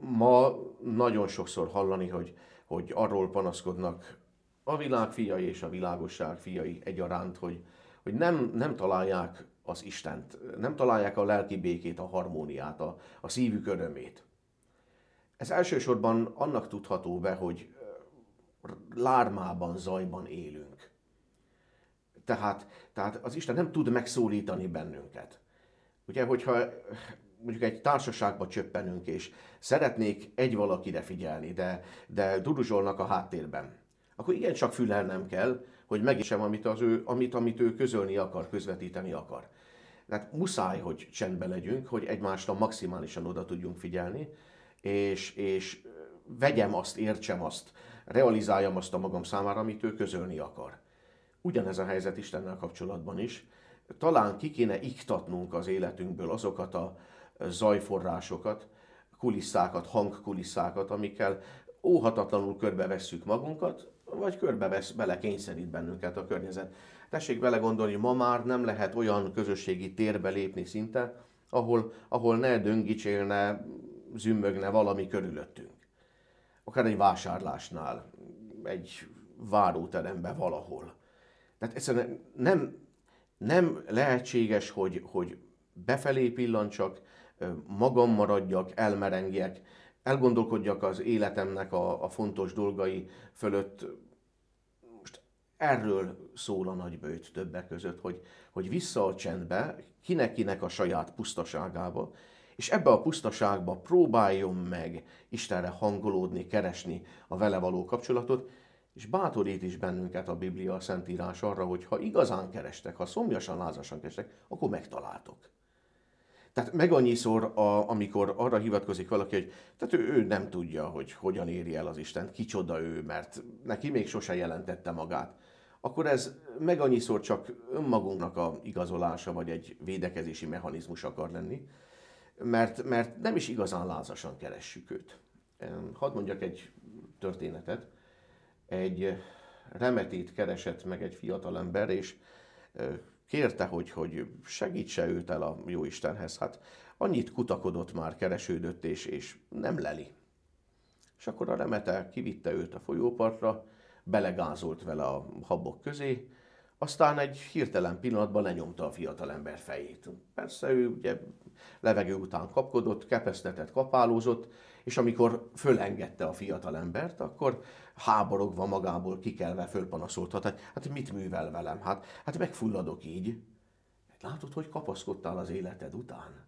Ma nagyon sokszor hallani, hogy, hogy arról panaszkodnak a világ fiai és a világosság fiai egyaránt, hogy, hogy nem, nem találják az Istent, nem találják a lelki békét, a harmóniát, a, a szívük örömét. Ez elsősorban annak tudható be, hogy lármában, zajban élünk. Tehát, tehát az Isten nem tud megszólítani bennünket. Ugye, hogyha mondjuk egy társaságba csöppenünk, és szeretnék egy valakire figyelni, de, de duruzsolnak a háttérben, akkor igencsak fülelnem kell, hogy megisem, amit, az ő, amit, amit ő közölni akar, közvetíteni akar. Tehát muszáj, hogy csendben legyünk, hogy egymásra maximálisan oda tudjunk figyelni, és, és vegyem azt, értsem azt, realizáljam azt a magam számára, amit ő közölni akar. Ugyanez a helyzet Istennel kapcsolatban is. Talán ki kéne iktatnunk az életünkből azokat a zajforrásokat, kulisszákat, hangkulisszákat, amikkel óhatatlanul körbevesszük magunkat, vagy körbevesz, bele kényszerít bennünket a környezet. Tessék vele gondolni, ma már nem lehet olyan közösségi térbe lépni szinte, ahol, ahol ne döngicsélne, zümmögne valami körülöttünk. Akár egy vásárlásnál, egy váróteremben valahol. Tehát egyszerűen nem, nem lehetséges, hogy, hogy befelé pillancsak, magam maradjak, elmerengjek, elgondolkodjak az életemnek a, a fontos dolgai fölött. Most erről szól a nagybőjt többek között, hogy, hogy vissza a csendbe, kinek-kinek a saját pusztaságába, és ebbe a pusztaságba próbáljon meg Istenre hangolódni, keresni a vele való kapcsolatot, és bátorít is bennünket a Biblia, a Szentírás arra, hogy ha igazán kerestek, ha szomjasan, lázasan kerestek, akkor megtaláltok. Tehát meg annyiszor, a, amikor arra hivatkozik valaki, hogy tehát ő, ő nem tudja, hogy hogyan éri el az Isten, kicsoda ő, mert neki még sose jelentette magát, akkor ez meg annyiszor csak önmagunknak a igazolása, vagy egy védekezési mechanizmus akar lenni, mert, mert nem is igazán lázasan keressük őt. Hadd mondjak egy történetet. Egy remetét keresett meg egy fiatalember, és kérte, hogy, hogy segítse őt el a Jóistenhez. Hát annyit kutakodott már, keresődött, és, és nem leli. És akkor a remete kivitte őt a folyópartra, belegázolt vele a habok közé, aztán egy hirtelen pillanatban lenyomta a fiatalember fejét. Persze ő ugye levegő után kapkodott, kepesztetett, kapálózott, és amikor fölengedte a fiatalembert, akkor háborogva magából kikelve fölpanaszoltat, hát, hát mit művel velem? Hát, hát megfulladok így. Látod, hogy kapaszkodtál az életed után?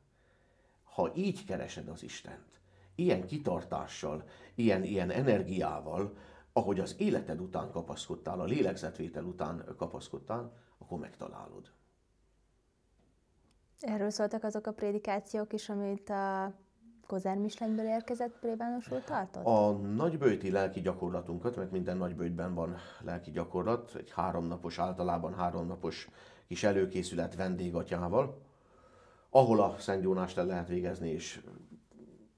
Ha így keresed az Istent, ilyen kitartással, ilyen, ilyen energiával, ahogy az életed után kapaszkodtál, a lélegzetvétel után kapaszkodtál, akkor megtalálod. Erről szóltak azok a prédikációk is, amit a Kozár Mislenyből érkezett plébános úr tartott? A nagybőti lelki gyakorlatunkat, mert minden nagybőtben van lelki gyakorlat, egy háromnapos, általában háromnapos kis előkészület vendégatyával, ahol a Szent Jónást el lehet végezni, és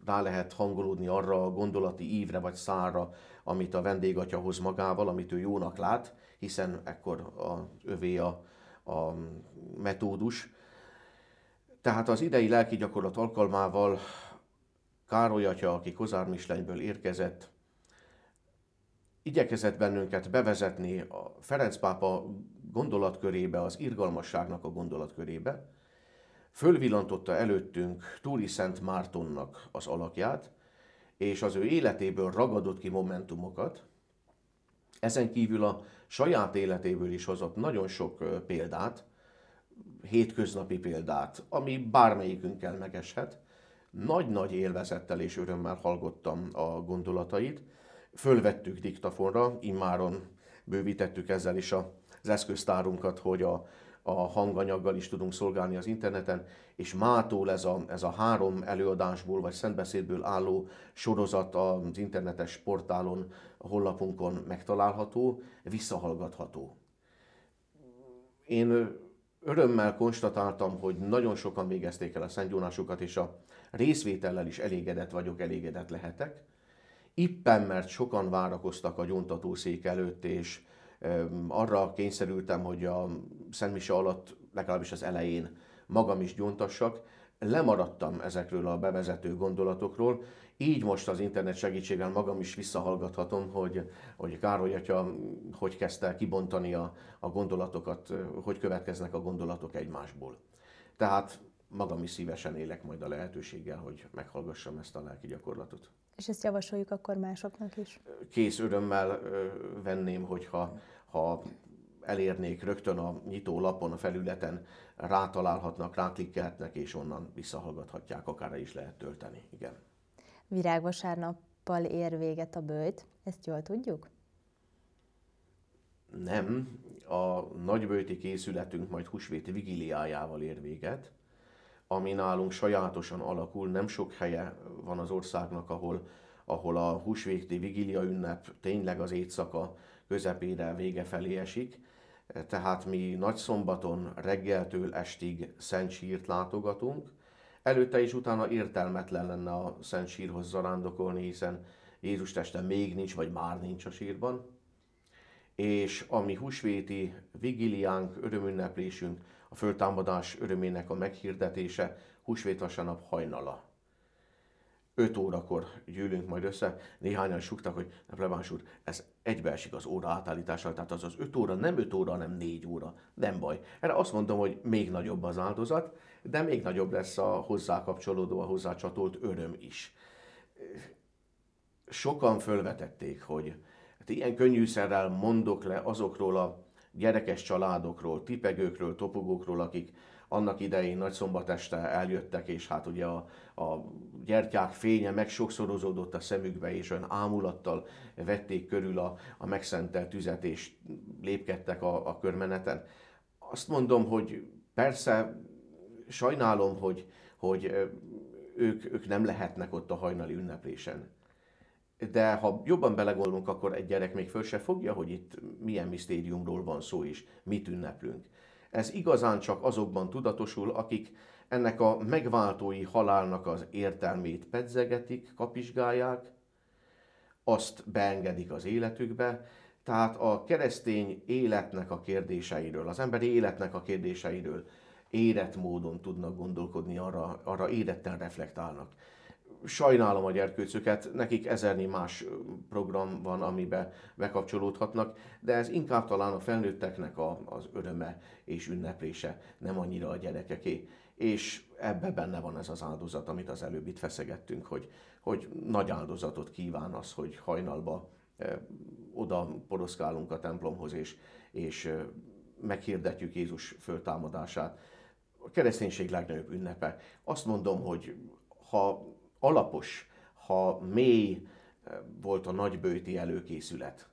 rá lehet hangolódni arra a gondolati ívre vagy szára, amit a vendégatya hoz magával, amit ő jónak lát, hiszen ekkor a, övé a, a metódus. Tehát az idei lelki gyakorlat alkalmával Károly atya, aki Kozár Mislenyből érkezett, igyekezett bennünket bevezetni a Ferenc pápa gondolatkörébe, az irgalmasságnak a gondolatkörébe, fölvillantotta előttünk Túri Szent Mártonnak az alakját, és az ő életéből ragadott ki momentumokat, ezen kívül a saját életéből is hozott nagyon sok példát, hétköznapi példát, ami bármelyikünkkel megeshet, nagy-nagy élvezettel és örömmel hallgattam a gondolatait. Fölvettük diktafonra, immáron bővítettük ezzel is az eszköztárunkat, hogy a, a hanganyaggal is tudunk szolgálni az interneten, és mától ez a, ez a három előadásból vagy szentbeszédből álló sorozat az internetes portálon, a honlapunkon megtalálható, visszahallgatható. Én örömmel konstatáltam, hogy nagyon sokan végezték el a szentgyónásukat, és a részvétellel is elégedett vagyok, elégedett lehetek. Ippen, mert sokan várakoztak a gyóntatószék előtt, és arra kényszerültem, hogy a Szent Mise alatt, legalábbis az elején magam is gyóntassak, lemaradtam ezekről a bevezető gondolatokról, így most az internet segítségével magam is visszahallgathatom, hogy, hogy Károly atya hogy kezdte kibontani a, a gondolatokat, hogy következnek a gondolatok egymásból. Tehát magam is szívesen élek majd a lehetőséggel, hogy meghallgassam ezt a lelki gyakorlatot. És ezt javasoljuk akkor másoknak is? Kész örömmel venném, hogyha ha elérnék rögtön a nyitó lapon, a felületen, rátalálhatnak, ráklikkelhetnek, és onnan visszahallgathatják, akár is lehet tölteni. Igen. Virágvasárnappal ér véget a bőjt, ezt jól tudjuk? Nem, a nagybőti készületünk majd húsvét vigiliájával ér véget, ami nálunk sajátosan alakul, nem sok helye van az országnak, ahol, ahol a húsvéti vigilia ünnep tényleg az éjszaka közepére, vége felé esik. Tehát mi nagy szombaton reggeltől estig Szent Sírt látogatunk. Előtte és utána értelmetlen lenne a Szent Sírhoz zarándokolni, hiszen Jézus teste még nincs, vagy már nincs a sírban. És ami húsvéti vigiliánk, örömünneplésünk, a föltámadás örömének a meghirdetése, húsvét vasárnap hajnala. 5 órakor gyűlünk majd össze, néhányan suktak, hogy plebáns úr, ez egybeesik az óra átállítással, tehát az az 5 óra, nem 5 óra, hanem 4 óra. Nem baj. Erre azt mondom, hogy még nagyobb az áldozat, de még nagyobb lesz a hozzá kapcsolódó, a hozzá csatolt öröm is. Sokan fölvetették, hogy hát ilyen könnyűszerrel mondok le azokról a gyerekes családokról, tipegőkről, topogókról, akik annak idején nagy szombat este eljöttek, és hát ugye a, a gyertyák fénye megsokszorozódott a szemükbe, és olyan ámulattal vették körül a, a megszentelt tüzet, és lépkedtek a, a körmeneten. Azt mondom, hogy persze sajnálom, hogy, hogy ők, ők nem lehetnek ott a hajnali ünneplésen. De ha jobban belegondolunk, akkor egy gyerek még föl se fogja, hogy itt milyen misztériumról van szó, és mit ünneplünk. Ez igazán csak azokban tudatosul, akik ennek a megváltói halálnak az értelmét pedzegetik, kapizsgálják, azt beengedik az életükbe, tehát a keresztény életnek a kérdéseiről, az emberi életnek a kérdéseiről érett módon tudnak gondolkodni, arra, arra éretten reflektálnak sajnálom a gyerkőcöket, nekik ezernyi más program van, amiben bekapcsolódhatnak, de ez inkább talán a felnőtteknek a, az öröme és ünneplése, nem annyira a gyerekeké. És ebbe benne van ez az áldozat, amit az előbb itt feszegettünk, hogy, hogy nagy áldozatot kíván az, hogy hajnalba oda poroszkálunk a templomhoz, és, és meghirdetjük Jézus föltámadását. A kereszténység legnagyobb ünnepe. Azt mondom, hogy ha alapos, ha mély eh, volt a nagybőti előkészület,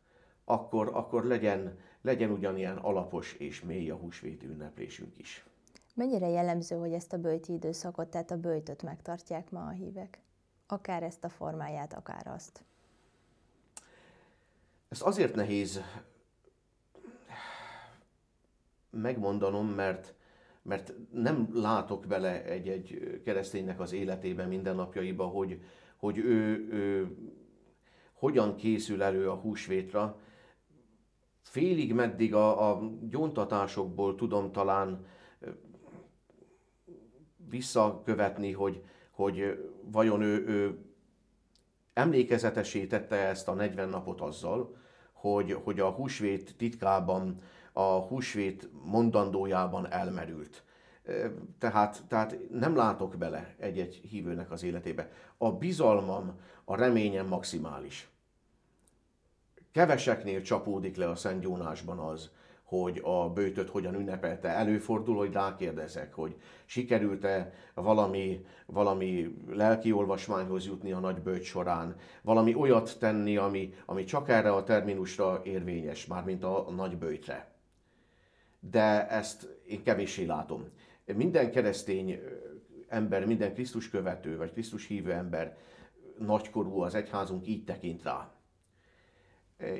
akkor, akkor legyen, legyen ugyanilyen alapos és mély a húsvéti ünneplésünk is. Mennyire jellemző, hogy ezt a bőti időszakot, tehát a bőjtöt megtartják ma a hívek? Akár ezt a formáját, akár azt. Ezt azért nehéz megmondanom, mert mert nem látok bele egy-egy kereszténynek az életébe, mindennapjaiba, hogy, hogy ő, ő hogyan készül elő a húsvétra. Félig meddig a, a gyóntatásokból tudom talán visszakövetni, hogy, hogy vajon ő, ő emlékezetesé ezt a 40 napot azzal, hogy, hogy a húsvét titkában a húsvét mondandójában elmerült. Tehát, tehát nem látok bele egy-egy hívőnek az életébe. A bizalmam, a reményem maximális. Keveseknél csapódik le a Szent Jónásban az, hogy a bőtöt hogyan ünnepelte. Előfordul, hogy rákérdezek, hogy sikerült-e valami, valami lelki olvasmányhoz jutni a nagy bőt során, valami olyat tenni, ami, ami csak erre a terminusra érvényes, mármint a nagy bőtre de ezt én kevéssé látom. Minden keresztény ember, minden Krisztus követő, vagy Krisztus hívő ember nagykorú az egyházunk így tekint rá.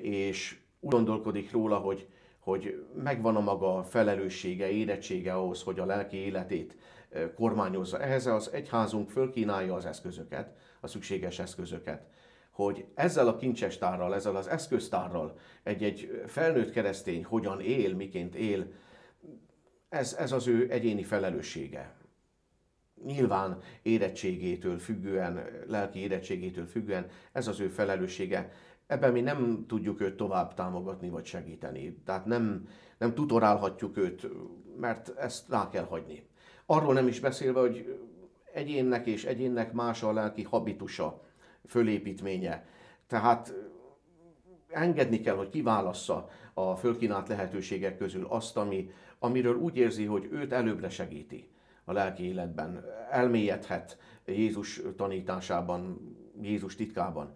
És úgy gondolkodik róla, hogy, hogy megvan a maga felelőssége, érettsége ahhoz, hogy a lelki életét kormányozza. Ehhez az egyházunk fölkínálja az eszközöket, a szükséges eszközöket, hogy ezzel a kincsestárral, ezzel az eszköztárral egy-egy felnőtt keresztény hogyan él, miként él, ez, ez az ő egyéni felelőssége. Nyilván érettségétől függően, lelki érettségétől függően ez az ő felelőssége. Ebben mi nem tudjuk őt tovább támogatni vagy segíteni. Tehát nem, nem tutorálhatjuk őt, mert ezt rá kell hagyni. Arról nem is beszélve, hogy egyénnek és egyénnek más a lelki habitusa, fölépítménye. Tehát engedni kell, hogy kiválassza a fölkínált lehetőségek közül azt, ami, amiről úgy érzi, hogy őt előbbre segíti a lelki életben, elmélyedhet Jézus tanításában, Jézus titkában.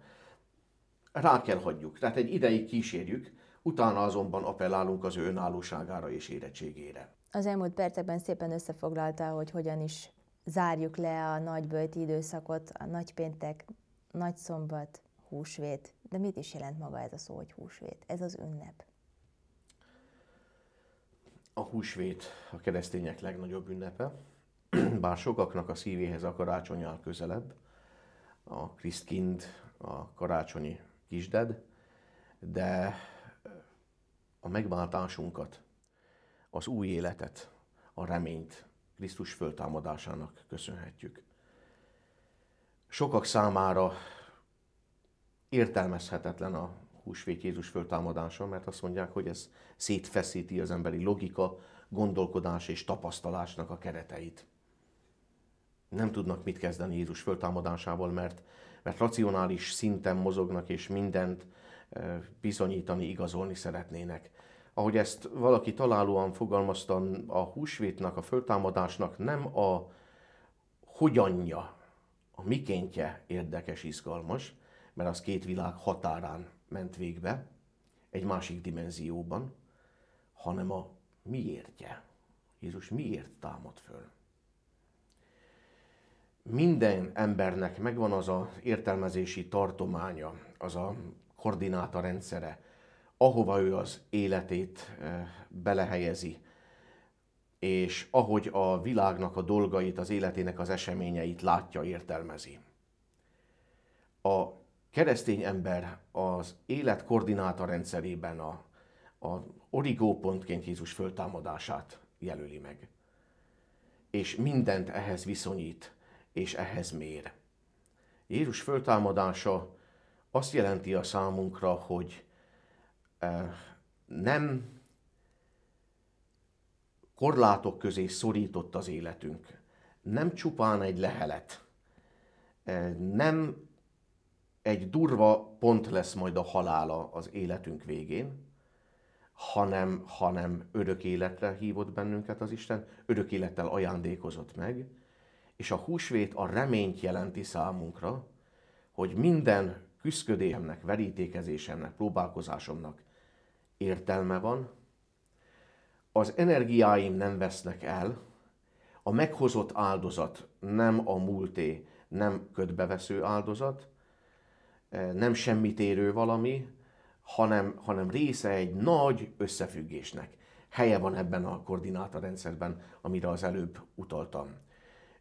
Rá kell hagyjuk, tehát egy ideig kísérjük, utána azonban appellálunk az ő önállóságára és érettségére. Az elmúlt percekben szépen összefoglalta, hogy hogyan is zárjuk le a nagybölti időszakot, a nagypéntek, nagyszombat, húsvét. De mit is jelent maga ez a szó, hogy húsvét? Ez az ünnep. A húsvét a keresztények legnagyobb ünnepe, bár sokaknak a szívéhez a karácsony áll közelebb, a Krisztkind, a karácsonyi kisded, de a megváltásunkat, az új életet, a reményt Krisztus föltámadásának köszönhetjük. Sokak számára értelmezhetetlen a húsvét Jézus föltámadása, mert azt mondják, hogy ez szétfeszíti az emberi logika, gondolkodás és tapasztalásnak a kereteit. Nem tudnak mit kezdeni Jézus föltámadásával, mert, mert racionális szinten mozognak, és mindent eh, bizonyítani, igazolni szeretnének. Ahogy ezt valaki találóan fogalmazta, a húsvétnak, a föltámadásnak nem a hogyanja, a mikéntje érdekes, izgalmas, mert az két világ határán ment végbe, egy másik dimenzióban, hanem a miértje. Jézus miért támad föl? Minden embernek megvan az a értelmezési tartománya, az a koordináta rendszere, ahova ő az életét eh, belehelyezi, és ahogy a világnak a dolgait, az életének az eseményeit látja, értelmezi. A keresztény ember az élet koordináta rendszerében a, a origópontként Jézus föltámadását jelöli meg. És mindent ehhez viszonyít, és ehhez mér. Jézus föltámadása azt jelenti a számunkra, hogy eh, nem korlátok közé szorított az életünk. Nem csupán egy lehelet, eh, nem egy durva pont lesz majd a halála az életünk végén, hanem, hanem örök életre hívott bennünket az Isten, örök élettel ajándékozott meg, és a húsvét a reményt jelenti számunkra, hogy minden küszködésemnek, verítékezésemnek, próbálkozásomnak értelme van, az energiáim nem vesznek el, a meghozott áldozat nem a múlté, nem ködbevesző áldozat, e, nem semmit érő valami, hanem, hanem része egy nagy összefüggésnek. Helye van ebben a koordinátorrendszerben, amire az előbb utaltam.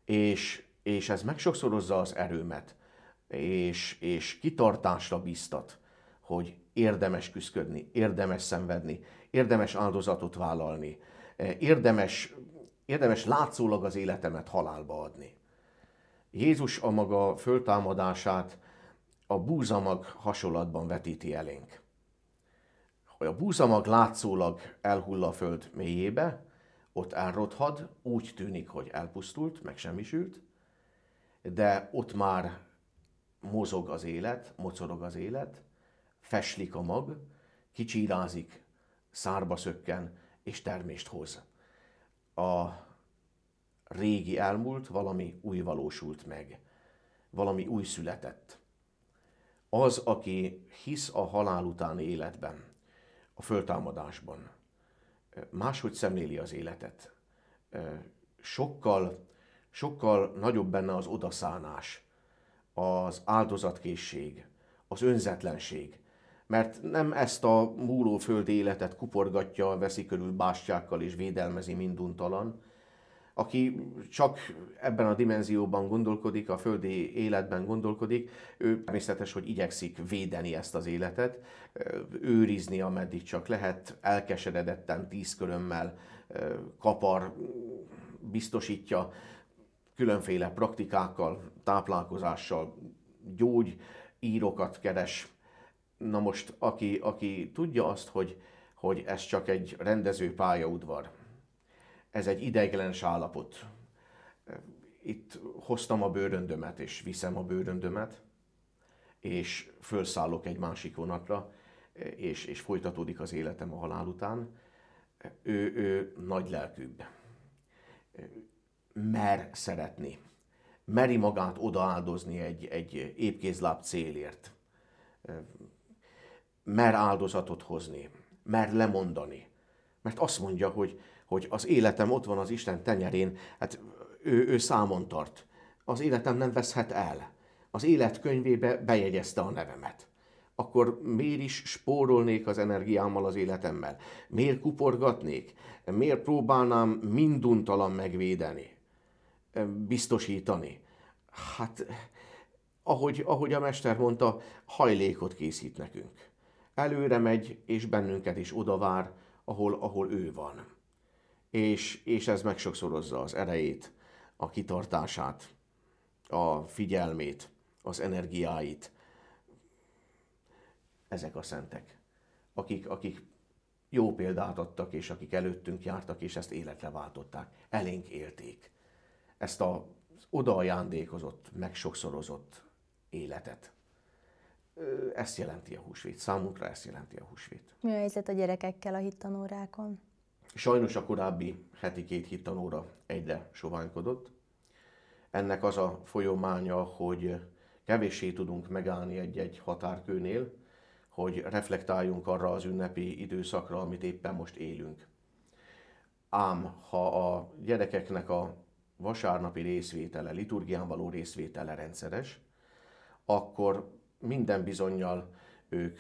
És, és ez megsokszorozza az erőmet, és, és kitartásra biztat, hogy érdemes küzdködni, érdemes szenvedni, érdemes áldozatot vállalni, eh, érdemes, érdemes látszólag az életemet halálba adni. Jézus a maga föltámadását a búzamag hasonlatban vetíti elénk. Hogy a búzamag látszólag elhull a föld mélyébe, ott elrothad, úgy tűnik, hogy elpusztult, megsemmisült, de ott már mozog az élet, mocorog az élet, feslik a mag, kicsírázik, szárba szökken és termést hoz. A régi elmúlt, valami új valósult meg, valami új született. Az, aki hisz a halál utáni életben, a föltámadásban, máshogy szemléli az életet. Sokkal, sokkal nagyobb benne az odaszánás, az áldozatkészség, az önzetlenség. Mert nem ezt a múló földi életet kuporgatja, veszi körül bástyákkal és védelmezi minduntalan, aki csak ebben a dimenzióban gondolkodik, a földi életben gondolkodik, ő természetes, hogy igyekszik védeni ezt az életet, őrizni, ameddig csak lehet, elkeseredetten, tízkörömmel kapar, biztosítja különféle praktikákkal, táplálkozással, gyógyírokat keres. Na most, aki, aki tudja azt, hogy, hogy ez csak egy rendező pályaudvar, ez egy ideiglenes állapot. Itt hoztam a bőröndömet, és viszem a bőröndömet, és fölszállok egy másik vonatra, és, és folytatódik az életem a halál után. Ő, ő nagy lelkűbb. Mer szeretni. Meri magát odaáldozni egy, egy épkézláb célért. Mer áldozatot hozni. Mer lemondani. Mert azt mondja, hogy, hogy az életem ott van az Isten tenyerén, hát ő, ő számon tart. Az életem nem veszhet el. Az élet könyvébe bejegyezte a nevemet. Akkor miért is spórolnék az energiámmal az életemmel? Miért kuporgatnék? Miért próbálnám minduntalan megvédeni? Biztosítani? Hát, ahogy, ahogy a mester mondta, hajlékot készít nekünk. Előre megy, és bennünket is odavár, ahol, ahol ő van és, és ez megsokszorozza az erejét, a kitartását, a figyelmét, az energiáit. Ezek a szentek, akik, akik jó példát adtak, és akik előttünk jártak, és ezt életre váltották, elénk élték. Ezt az odaajándékozott, megsokszorozott életet. Ezt jelenti a húsvét. Számunkra ezt jelenti a húsvét. Mi a helyzet a gyerekekkel a hittanórákon? Sajnos a korábbi heti két hittanóra egyre soványkodott. Ennek az a folyamánya, hogy kevéssé tudunk megállni egy-egy határkőnél, hogy reflektáljunk arra az ünnepi időszakra, amit éppen most élünk. Ám ha a gyerekeknek a vasárnapi részvétele, liturgián való részvétele rendszeres, akkor minden bizonyal ők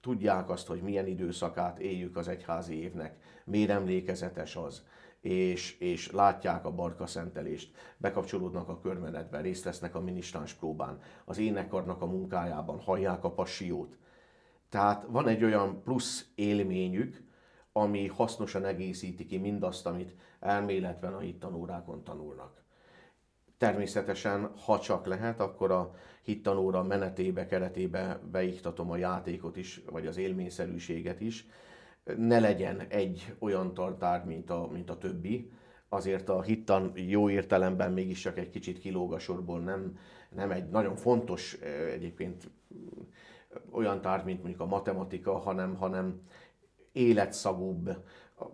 tudják azt, hogy milyen időszakát éljük az egyházi évnek, miért emlékezetes az, és, és látják a barka szentelést, bekapcsolódnak a körmenetben, részt vesznek a minisztráns próbán, az énekarnak a munkájában, hallják a passiót. Tehát van egy olyan plusz élményük, ami hasznosan egészíti ki mindazt, amit elméletben a hittanórákon tanulnak. Természetesen, ha csak lehet, akkor a hittanóra menetébe, keretébe beiktatom a játékot is, vagy az élményszerűséget is. Ne legyen egy olyan tartár, mint a, mint a többi. Azért a hittan jó értelemben mégiscsak egy kicsit kilóg a sorból, nem, nem egy nagyon fontos egyébként olyan tárgy, mint mondjuk a matematika, hanem, hanem életszagúbb,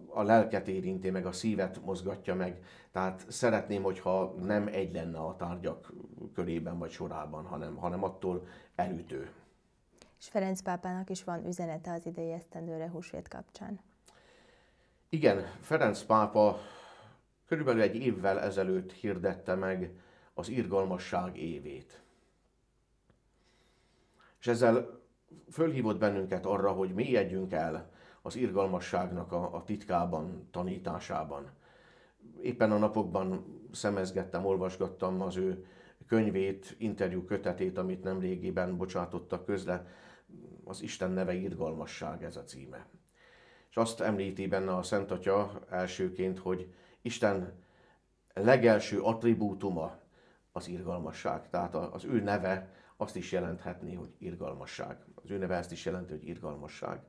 a lelket érinti, meg a szívet mozgatja meg. Tehát szeretném, hogyha nem egy lenne a tárgyak körében vagy sorában, hanem, hanem attól elütő. És Ferenc pápának is van üzenete az idei esztendőre húsvét kapcsán. Igen, Ferenc pápa körülbelül egy évvel ezelőtt hirdette meg az irgalmasság évét. És ezzel fölhívott bennünket arra, hogy mélyedjünk el az irgalmasságnak a, a titkában, tanításában. Éppen a napokban szemezgettem, olvasgattam az ő könyvét, interjú kötetét, amit nem régiben bocsátottak közle, az Isten neve irgalmasság ez a címe. És azt említi benne a Szent Atya elsőként, hogy Isten legelső attribútuma az irgalmasság. Tehát az ő neve azt is jelenthetné, hogy irgalmasság. Az ő neve ezt is jelenti, hogy irgalmasság.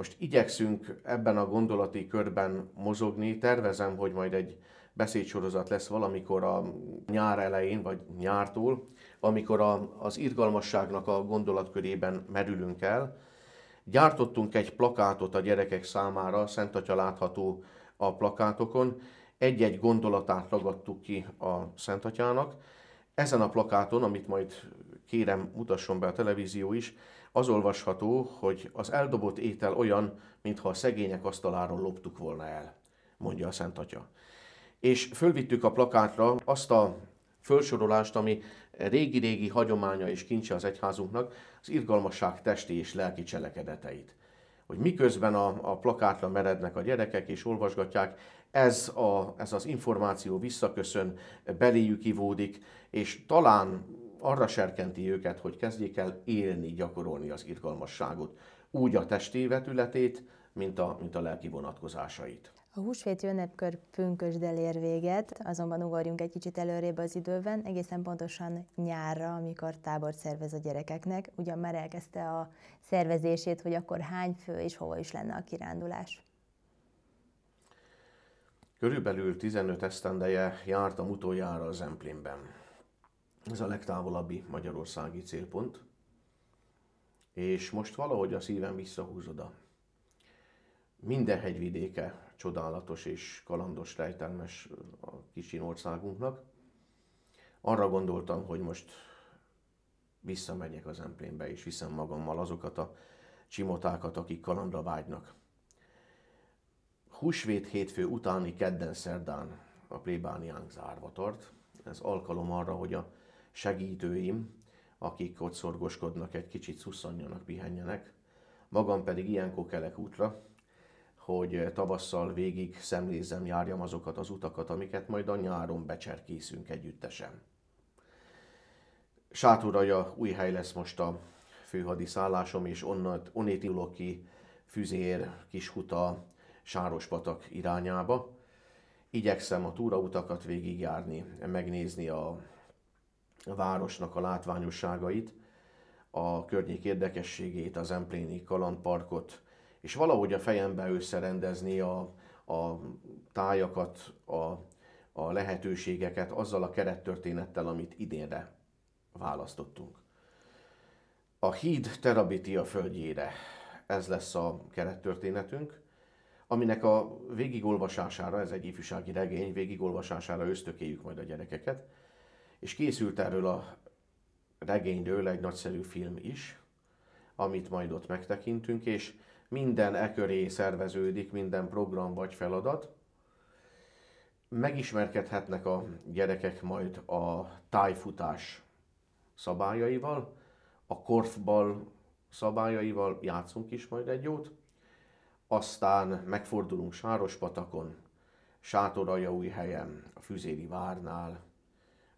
Most igyekszünk ebben a gondolati körben mozogni. Tervezem, hogy majd egy beszédsorozat lesz valamikor a nyár elején, vagy nyártól, amikor a, az irgalmasságnak a gondolatkörében merülünk el. Gyártottunk egy plakátot a gyerekek számára, Szent Atya látható a plakátokon. Egy-egy gondolatát ragadtuk ki a Szent Atyának. Ezen a plakáton, amit majd kérem mutasson be a televízió is, az olvasható, hogy az eldobott étel olyan, mintha a szegények asztaláról loptuk volna el, mondja a Szent Atya. És fölvittük a plakátra azt a fölsorolást, ami régi-régi hagyománya és kincse az egyházunknak, az irgalmasság testi és lelki cselekedeteit. Hogy miközben a, a plakátra merednek a gyerekek és olvasgatják, ez, a, ez az információ visszaköszön, beléjük ivódik, és talán arra serkenti őket, hogy kezdjék el élni, gyakorolni az irgalmasságot, úgy a testi vetületét, mint a, mint a lelki vonatkozásait. A húsvéti ünnepkör pünkösdel ér véget, azonban ugorjunk egy kicsit előrébb az időben, egészen pontosan nyárra, amikor tábort szervez a gyerekeknek. Ugyan már elkezdte a szervezését, hogy akkor hány fő és hova is lenne a kirándulás. Körülbelül 15 esztendeje jártam utoljára az Emplinben. Ez a legtávolabbi magyarországi célpont. És most valahogy a szívem visszahúz oda. Minden hegyvidéke csodálatos és kalandos, rejtelmes a kis országunknak. Arra gondoltam, hogy most visszamegyek az Emplénbe, és viszem magammal azokat a csimotákat, akik kalandra vágynak. Húsvét hétfő utáni kedden szerdán a plébániánk zárva tart. Ez alkalom arra, hogy a segítőim, akik ott szorgoskodnak, egy kicsit szusszanjanak, pihenjenek. Magam pedig ilyenkor kelek útra, hogy tavasszal végig szemlézem, járjam azokat az utakat, amiket majd a nyáron becserkészünk együttesen. Sátoraja új hely lesz most a főhadiszállásom, és onnat, onnét indulok ki Füzér, Kishuta, Sárospatak irányába. Igyekszem a túrautakat végigjárni, megnézni a városnak a látványosságait, a környék érdekességét, az Empléni kalandparkot, és valahogy a fejembe összerendezni a, a tájakat, a, a lehetőségeket azzal a kerettörténettel, amit idénre választottunk. A híd Terabitia földjére, ez lesz a kerettörténetünk, aminek a végigolvasására, ez egy ifjúsági regény, végigolvasására ösztökéljük majd a gyerekeket, és készült erről a regényről egy nagyszerű film is, amit majd ott megtekintünk, és minden e köré szerveződik, minden program vagy feladat. Megismerkedhetnek a gyerekek majd a tájfutás szabályaival, a korfball szabályaival játszunk is majd egy jót, aztán megfordulunk Sárospatakon, helyen, a Füzéri várnál,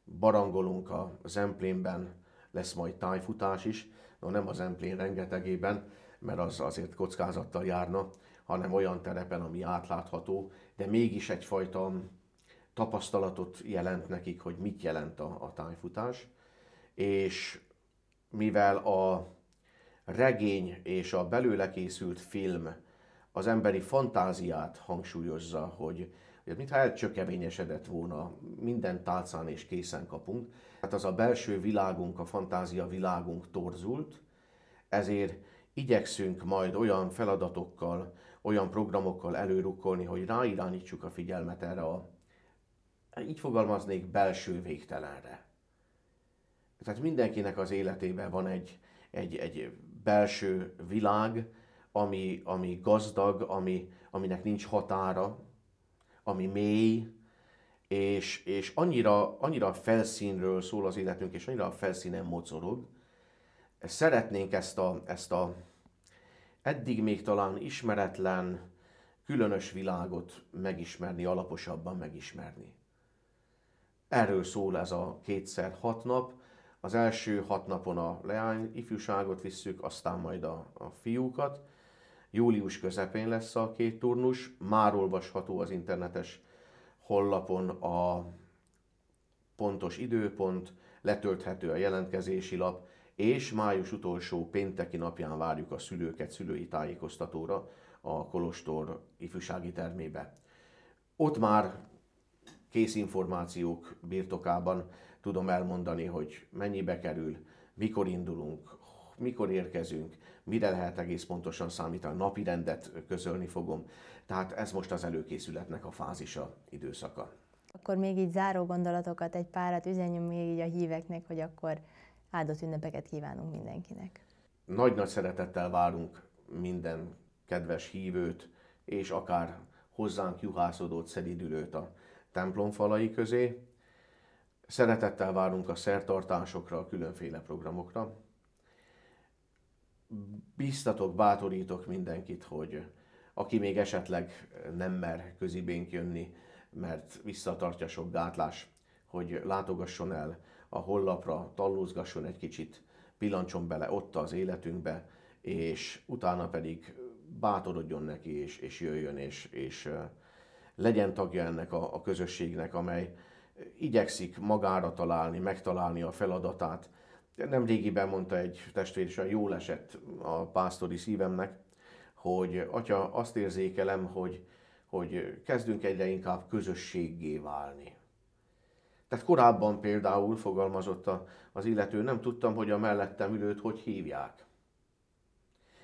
barangolunk a Zemplénben, lesz majd tájfutás is, no nem a Zemplén rengetegében, mert az azért kockázattal járna, hanem olyan terepen, ami átlátható, de mégis egyfajta tapasztalatot jelent nekik, hogy mit jelent a, a tájfutás. És mivel a regény és a belőle készült film az emberi fantáziát hangsúlyozza, hogy, hogy mintha elcsökevényesedett volna, minden tálcán és készen kapunk. Hát az a belső világunk, a fantázia világunk torzult, ezért igyekszünk majd olyan feladatokkal, olyan programokkal előrukkolni, hogy ráirányítsuk a figyelmet erre a, így fogalmaznék, belső végtelenre. Tehát mindenkinek az életében van egy, egy, egy belső világ, ami, ami gazdag, ami, aminek nincs határa, ami mély, és, és annyira, annyira felszínről szól az életünk, és annyira a felszínen mocorog, szeretnénk ezt a, ezt a eddig még talán ismeretlen, különös világot megismerni, alaposabban megismerni. Erről szól ez a kétszer hat nap. Az első hat napon a leány ifjúságot visszük, aztán majd a, a fiúkat. Július közepén lesz a két turnus, már olvasható az internetes hollapon a pontos időpont, letölthető a jelentkezési lap, és május utolsó pénteki napján várjuk a szülőket szülői tájékoztatóra a Kolostor ifjúsági termébe. Ott már kész információk birtokában tudom elmondani, hogy mennyibe kerül, mikor indulunk, mikor érkezünk, mire lehet egész pontosan számítani, napi rendet közölni fogom. Tehát ez most az előkészületnek a fázisa, időszaka. Akkor még így záró gondolatokat, egy párat üzenjünk még így a híveknek, hogy akkor áldott ünnepeket kívánunk mindenkinek. Nagy-nagy szeretettel várunk minden kedves hívőt, és akár hozzánk juhászodott szedidülőt a templom falai közé. Szeretettel várunk a szertartásokra, a különféle programokra. Biztatok, bátorítok mindenkit, hogy aki még esetleg nem mer közibénk jönni, mert visszatartja sok gátlás, hogy látogasson el a hollapra, tallózgasson egy kicsit, pillancson bele ott az életünkbe, és utána pedig bátorodjon neki, és, és jöjjön, és, és legyen tagja ennek a, a közösségnek, amely igyekszik magára találni, megtalálni a feladatát. Nem régiben mondta egy testvér, és jól esett a pásztori szívemnek, hogy atya, azt érzékelem, hogy, hogy kezdünk egyre inkább közösséggé válni. Tehát korábban például fogalmazott az illető, nem tudtam, hogy a mellettem ülőt hogy hívják.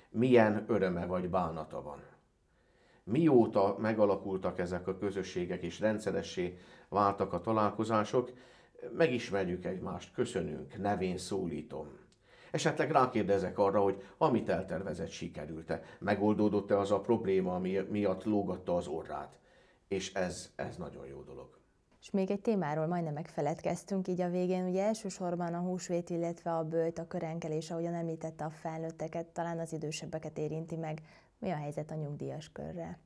Milyen öröme vagy bánata van. Mióta megalakultak ezek a közösségek és rendszeressé váltak a találkozások, megismerjük egymást, köszönünk, nevén szólítom. Esetleg rákérdezek arra, hogy amit eltervezett, sikerült-e, megoldódott-e az a probléma, ami miatt lógatta az orrát. És ez, ez nagyon jó dolog. És még egy témáról majdnem megfeledkeztünk így a végén, ugye elsősorban a húsvét, illetve a bőjt, a körenkelés, ahogyan említette a felnőtteket, talán az idősebbeket érinti meg. Mi a helyzet a nyugdíjas körrel?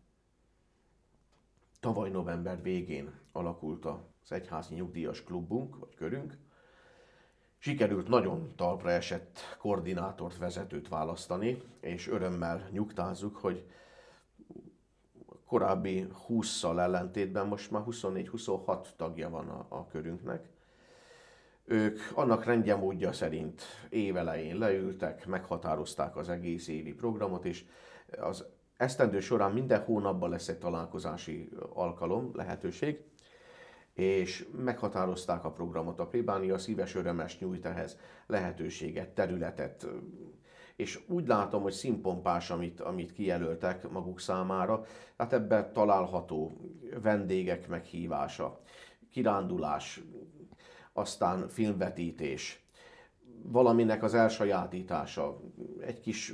Tavaly november végén alakult az egyházi nyugdíjas klubunk, vagy körünk. Sikerült nagyon talpra esett koordinátort, vezetőt választani, és örömmel nyugtázzuk, hogy korábbi 20-szal ellentétben most már 24-26 tagja van a, a körünknek. Ők annak rendjemódja szerint évelején leültek, meghatározták az egész évi programot, és az esztendő során minden hónapban lesz egy találkozási alkalom, lehetőség, és meghatározták a programot. A plébánia szíves örömes nyújt ehhez lehetőséget, területet, és úgy látom, hogy színpompás, amit, amit kijelöltek maguk számára, hát ebben található vendégek meghívása, kirándulás, aztán filmvetítés, valaminek az elsajátítása, egy kis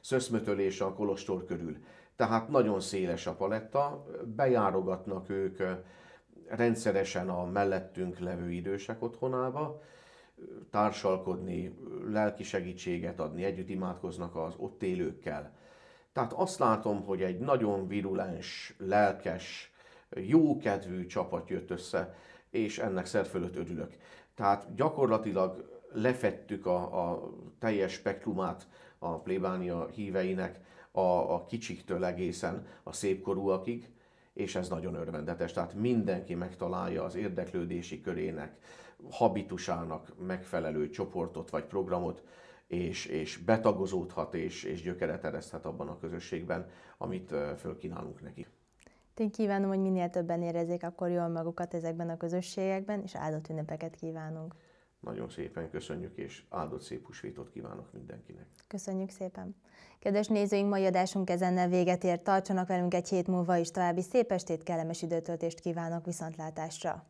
szöszmötölés a kolostor körül. Tehát nagyon széles a paletta, bejárogatnak ők rendszeresen a mellettünk levő idősek otthonába, társalkodni, lelki segítséget adni, együtt imádkoznak az ott élőkkel. Tehát azt látom, hogy egy nagyon virulens, lelkes, jókedvű csapat jött össze, és ennek szerfölött örülök. Tehát gyakorlatilag lefettük a, a teljes spektrumát a plébánia híveinek, a, a kicsiktől egészen a szépkorúakig, és ez nagyon örvendetes. Tehát mindenki megtalálja az érdeklődési körének, habitusának megfelelő csoportot vagy programot, és, és betagozódhat és, és gyökeret ereszthet abban a közösségben, amit fölkínálunk neki. Én kívánom, hogy minél többen érezzék akkor jól magukat ezekben a közösségekben, és áldott ünnepeket kívánunk. Nagyon szépen köszönjük, és áldott szép húsvétot kívánok mindenkinek. Köszönjük szépen. Kedves nézőink, mai adásunk ezennel véget ért. Tartsanak velünk egy hét múlva is további szép estét, kellemes időtöltést kívánok viszontlátásra.